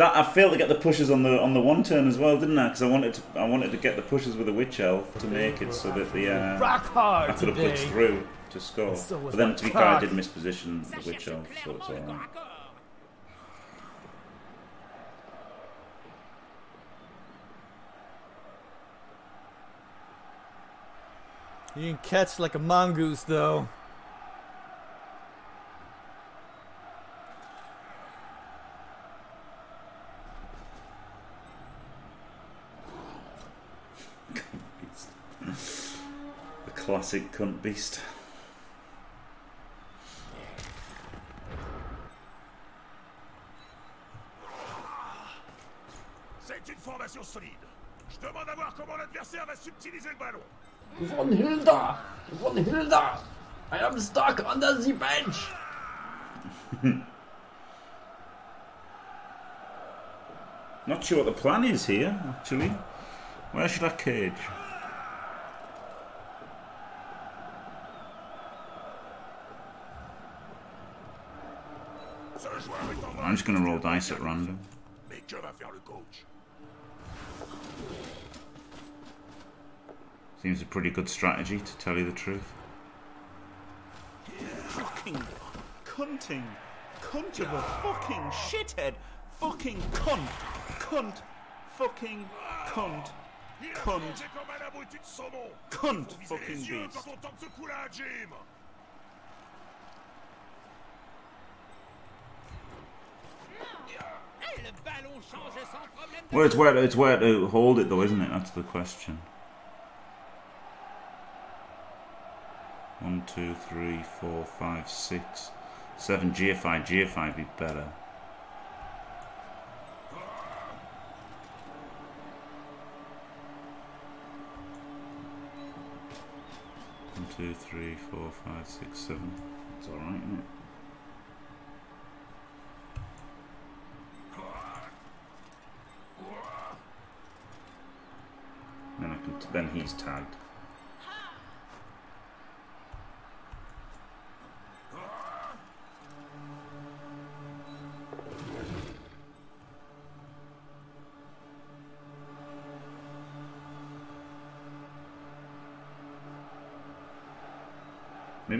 I failed to get the pushes on the on the one turn as well, didn't I? Because I wanted to I wanted to get the pushes with the witch elf to make it so that the uh, Rock hard I could have blitzed through to score. But then, to be fair, I did misposition the witch elf, so it's alright. corps à corps. You can catch like a mongoose though. Beast. the classic cunt beast. C'est une formation solide. Je demande à voir comment l'adversaire va subtiliser le ballon. Von Hilda! Von Hilda! I am stuck under the bench! Not sure what the plan is here, actually. Where should I cage? I'm just going to roll dice at random. Seems a pretty good strategy, to tell you the truth. Fucking cunting. Cunt of a fucking shithead. Fucking cunt. Cunt. Fucking cunt. Cunt. plongé comme un abruti de saumon Cunt fucking les beast. quand on tente ce coup-là, Jim le ballon change sans problème. de Well, it's where it's where to hold it, though, isn't it? That's the question. One, two, three, four, five, six, seven. GFI, GFI be better. One, two, three, four, five, six, seven. It's all right, isn't it? Then I can. Then he's tagged.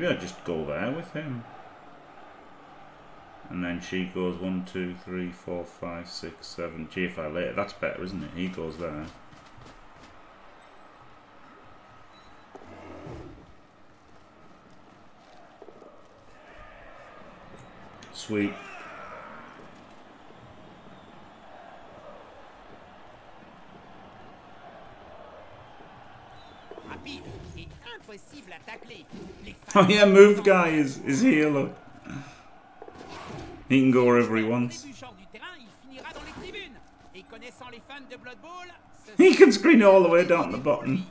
Maybe I just go there with him. And then she goes one, two, three, four, five, six, seven. GFI later. That's better, isn't it? He goes there. Sweet. Rapide et impossible à tacler. Les Oh yeah, move guy is, is here, look. He can go wherever he wants. He can screen all the way down the bottom.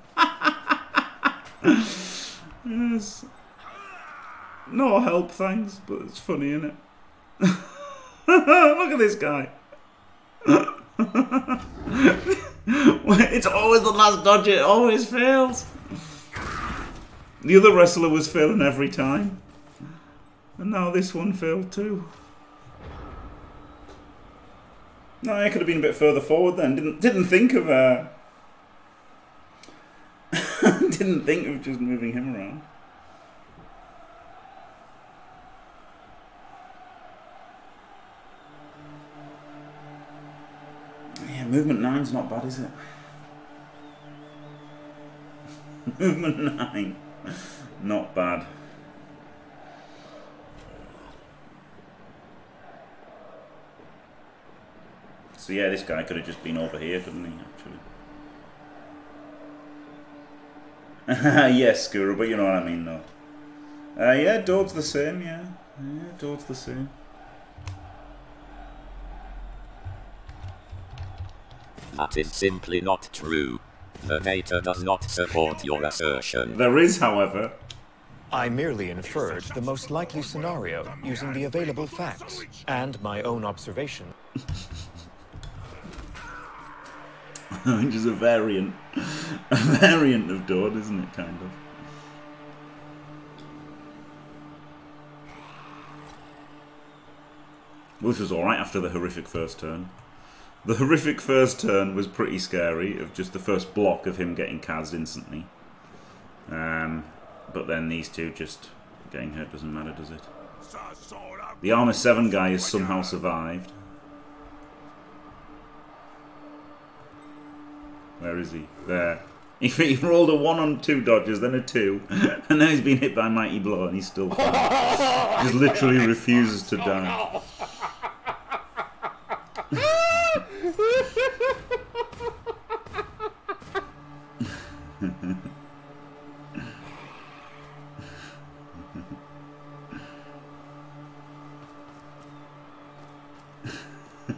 Yes. No help, thanks, but it's funny, isn't it? Look at this guy. it's always the last dodge, it always fails. The other wrestler was failing every time. And now this one failed too. No, I could have been a bit further forward then. Didn't didn't think of uh didn't think of just moving him around. Yeah, movement nine's not bad, is it? movement nine. Not bad. So yeah, this guy could have just been over here, couldn't he, actually? yes, Guru, but you know what I mean, though. Uh, yeah, Dord's the same, yeah. Yeah, Dord's the same. That is simply not true. The data does not support your assertion. There is, however, I merely inferred the most likely scenario using the available facts and my own observation. which is a variant, a variant of Dord, isn't it, kind of? Which was alright after the horrific first turn. The horrific first turn was pretty scary, of just the first block of him getting cas instantly. Um, but then these two just getting hurt doesn't matter, does it? The Armor 7 guy has somehow survived. Where is he? There. He, he rolled a 1 on 2 dodges, then a 2, and now he's been hit by Mighty Blow and he's still fine. Just literally refuses to die.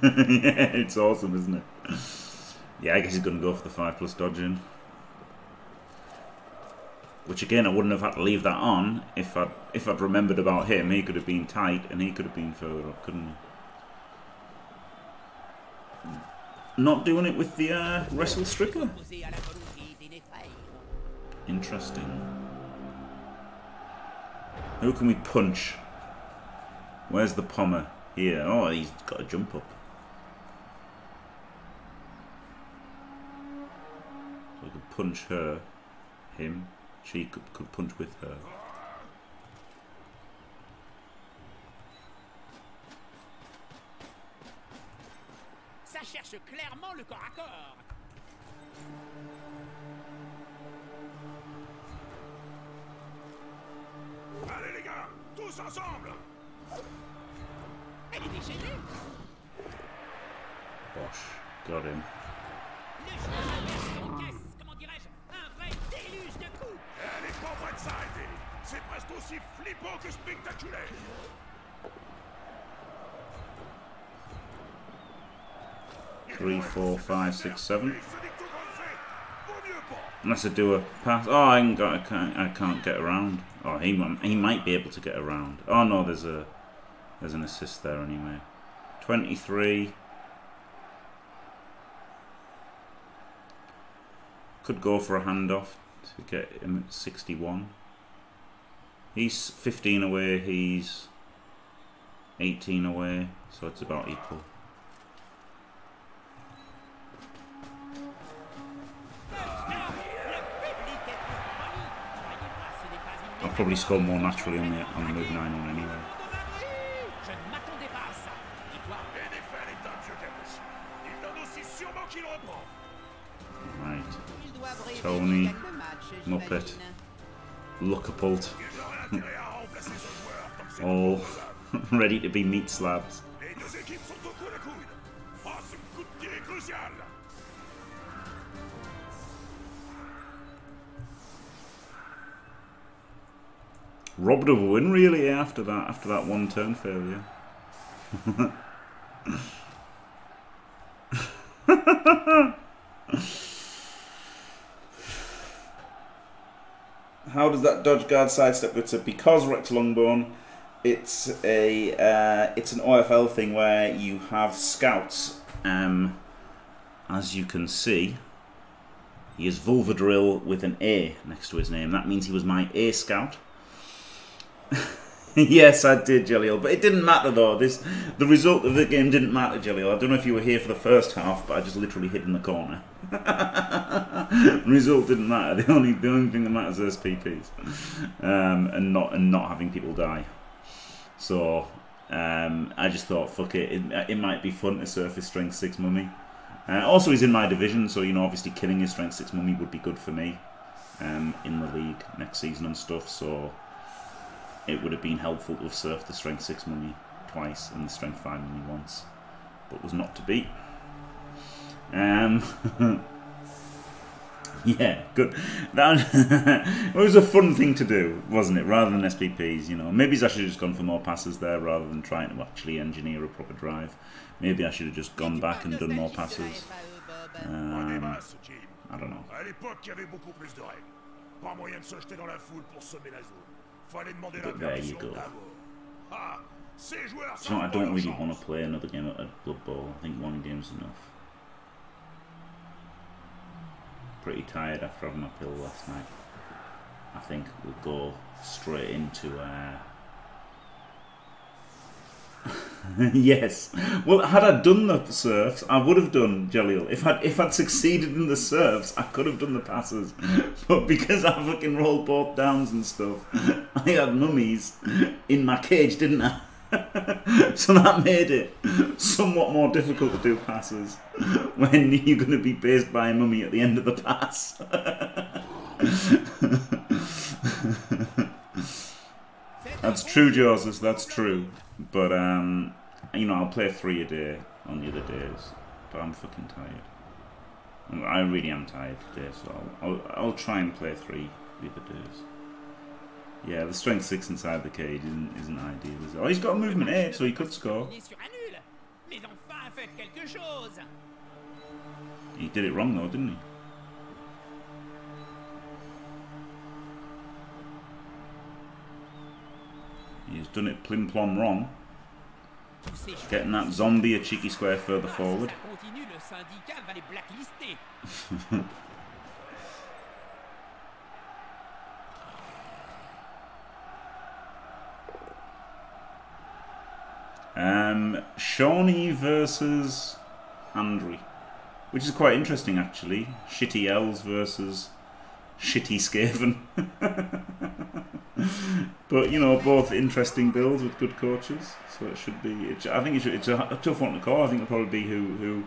yeah, it's awesome, isn't it? Yeah, I guess he's going to go for the 5 plus dodging. Which again, I wouldn't have had to leave that on if I'd, if I'd remembered about him. He could have been tight and he could have been further up, couldn't he? Not doing it with the uh, Wrestle Néphraïs. Interesting. Who can we punch? Where's the Pommer? Here. Oh, he's got a jump up. So I could punch her. Him. She could, could punch with her. Cherche clairement le corps à corps. Allez les gars, tous ensemble Elle est déchaînée. Bosh. Got him. Le chemin encaisse, comment dirais-je, un vrai déluge de coups. Elle est pas près de s'arrêter C'est presque aussi flippant que spectaculaire Three, four, five, six, seven. Unless I do a pass. Oh, I. I can't. I can't get around. Oh, he he might be able to get around. Oh no, there's a there's an assist there anyway. Twenty three. Could go for a handoff to get him at sixty one. He's fifteen away. He's eighteen away. So it's about equal. Probably score more naturally on the on the move nine one anyway. Right. Tony, Muppet. Lookapult. All ready to be meat slabs. Robbed of a win really after that after that one turn failure. How does that dodge guard sidestep go to? Because Rex Longbone, it's a uh, it's an OFL thing where you have scouts. Um, as you can see, he is Vulvadrill with an A next to his name. That means he was my A scout. yes, I did, Jelliel, but it didn't matter though. This the result of the game didn't matter, Jelliel. I don't know if you were here for the first half, but I just literally hid in the corner. the result didn't matter. The only the only thing that matters is SPPs, um, and not and not having people die. So um, I just thought, fuck it, it, it might be fun to surface strength six mummy. Uh, also, he's in my division, so you know, obviously, killing his strength six mummy would be good for me um, in the league next season and stuff. So it would have been helpful to have surfed the strength six money twice and the strength five money once, but was not to be. Um, yeah, good. That it was a fun thing to do, wasn't it? Rather than SPPs, you know. Maybe I should have just gone for more passes there rather than trying to actually engineer a proper drive. Maybe I should have just gone back and done more passes. Um. I don't know. But there you permission go. d'abord. Ah, ces joueurs So I don't really want to play another game at at Blood Bowl. I think one game's enough. Pretty tired after having my pill last night. I think we'll go straight into. Uh... yes. Well, had I done the surfs, I would have done Jelliel. If I'd if I'd succeeded in the surfs, I could have done the passes. But because I fucking rolled both downs and stuff, I had mummies in my cage, didn't I? so that made it somewhat more difficult to do passes when you're going to be based by a mummy at the end of the pass. that's true, Joseph. That's true. But um, you know, I'll play three a day on the other days. But I'm fucking tired. I really am tired today, so I'll, I'll, I'll try and play three the other days. Yeah, the strength six inside the cage isn't, isn't ideal. Is it? Oh, he's got a movement eight, so he could score. Il est sur un nul. Mais enfin, faites quelque chose. He did it wrong though, didn't he? He's done it plim plom wrong. Tous ces joueurs Getting that zombie a cheeky square further forward. ça continue, le syndicat va les blacklister. Um, Shawnee versus Andri, which is quite interesting actually. Shitty L's versus Shitty Skaven. but you know, both interesting builds with good coaches, so it should be. It, I think it should, it's a, a tough one to call. I think it'll probably be who who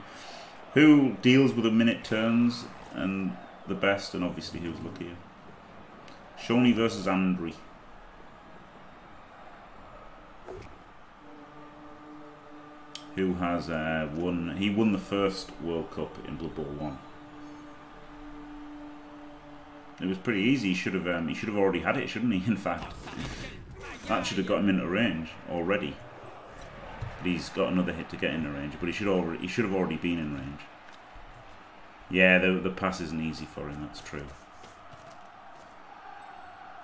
who deals with the minute turns and the best, and obviously who's luckier. Shawnee versus Andri. who has uh, won. He won the first World Cup in Blood Bowl One. It was pretty easy. He should have. Um, he should have already had it, shouldn't he? In fact, that should have got him into range already. But he's got another hit to get into range, but he should already. He should have already been in range. Yeah, the the pass isn't easy for him. That's true.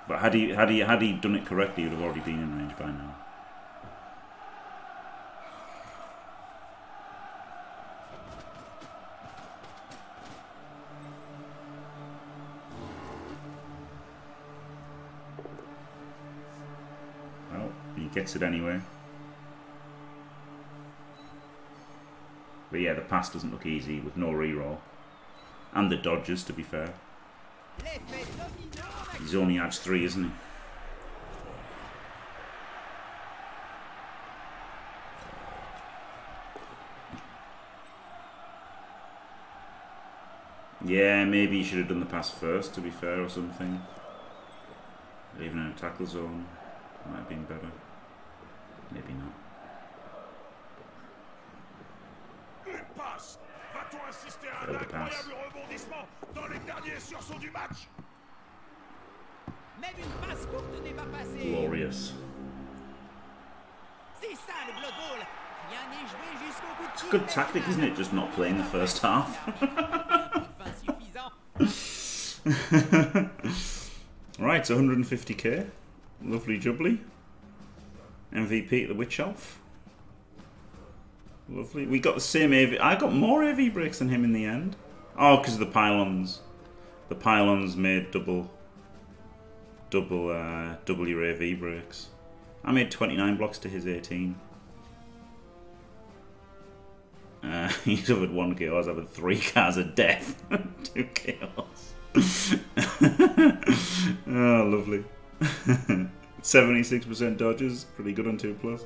But had he had he had he done it correctly, he would have already been in range by now. Gets it anyway. But yeah, the pass doesn't look easy with no reroll. And the dodges, to be fair. He's only edge 3, isn't he? Yeah, maybe he should have done the pass first, to be fair, or something. Even in a tackle zone might have been better. Maybe not. Va-t-on assister à un Failed the pass. incroyable rebondissement dans les derniers sursauts du match Même une passe courte n'est pas passée. Glorious. C'est ça le Blood Bowl. Rien n'est joué jusqu'au coup de It's a good tactic, isn't it? Just not playing the first half. Un coup de fin suffisant. right, it's 150k. Lovely jubbly. MVP at the Witch Elf. Lovely. We got the same AV. I got more AV breaks than him in the end. Oh, because of the pylons. The pylons made double, double, uh, double your AV breaks. I made 29 blocks to his 18. Uh, he suffered one KO. I suffered three cars of death. Two KOs. oh, lovely. 76% dodges. Pretty good on 2 plus.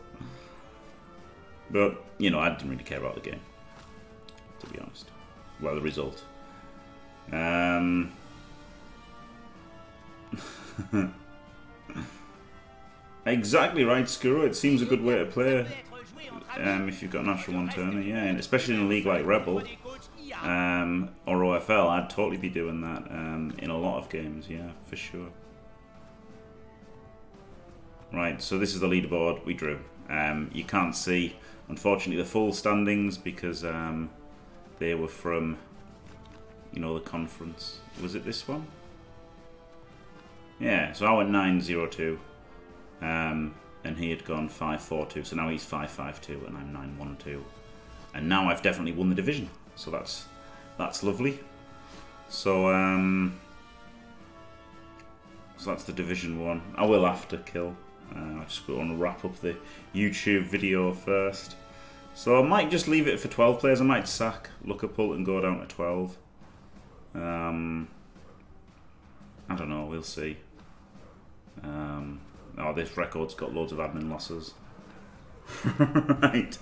But, you know, I didn't really care about the game. To be honest. Well, the result. Um... exactly right, Skuro. It seems a good way to play um, if you've got an National One Turner, yeah, and especially in a league like REBBL um, or OFL, I'd totally be doing that um, in a lot of games, yeah, for sure. Right, so this is the leaderboard we drew. Um, you can't see, unfortunately, the full standings because um, they were from, you know, the conference. Was it this one? Yeah, so I went 9-0-2. Um, and he had gone 5-4-2. So now he's 5-5-2 and I'm 9-1-2. And now I've definitely won the division. So that's that's lovely. So um so that's the division one. I will have to kill. Uh, I just want to wrap up the YouTube video first. So I might just leave it for 12 players. I might sack Lookapult and go down to 12. Um, I don't know. We'll see. Um, oh, this record's got loads of admin losses. right.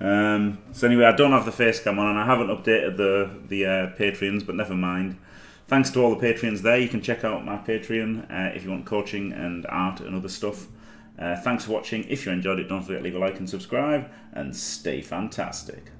Um, so anyway, I don't have the face cam on, and I haven't updated the the uh, Patreons, but never mind. Thanks to all the Patreons there. You can check out my Patreon uh, if you want coaching and art and other stuff. Uh, thanks for watching. If you enjoyed it, don't forget to leave a like and subscribe, and stay fantastic.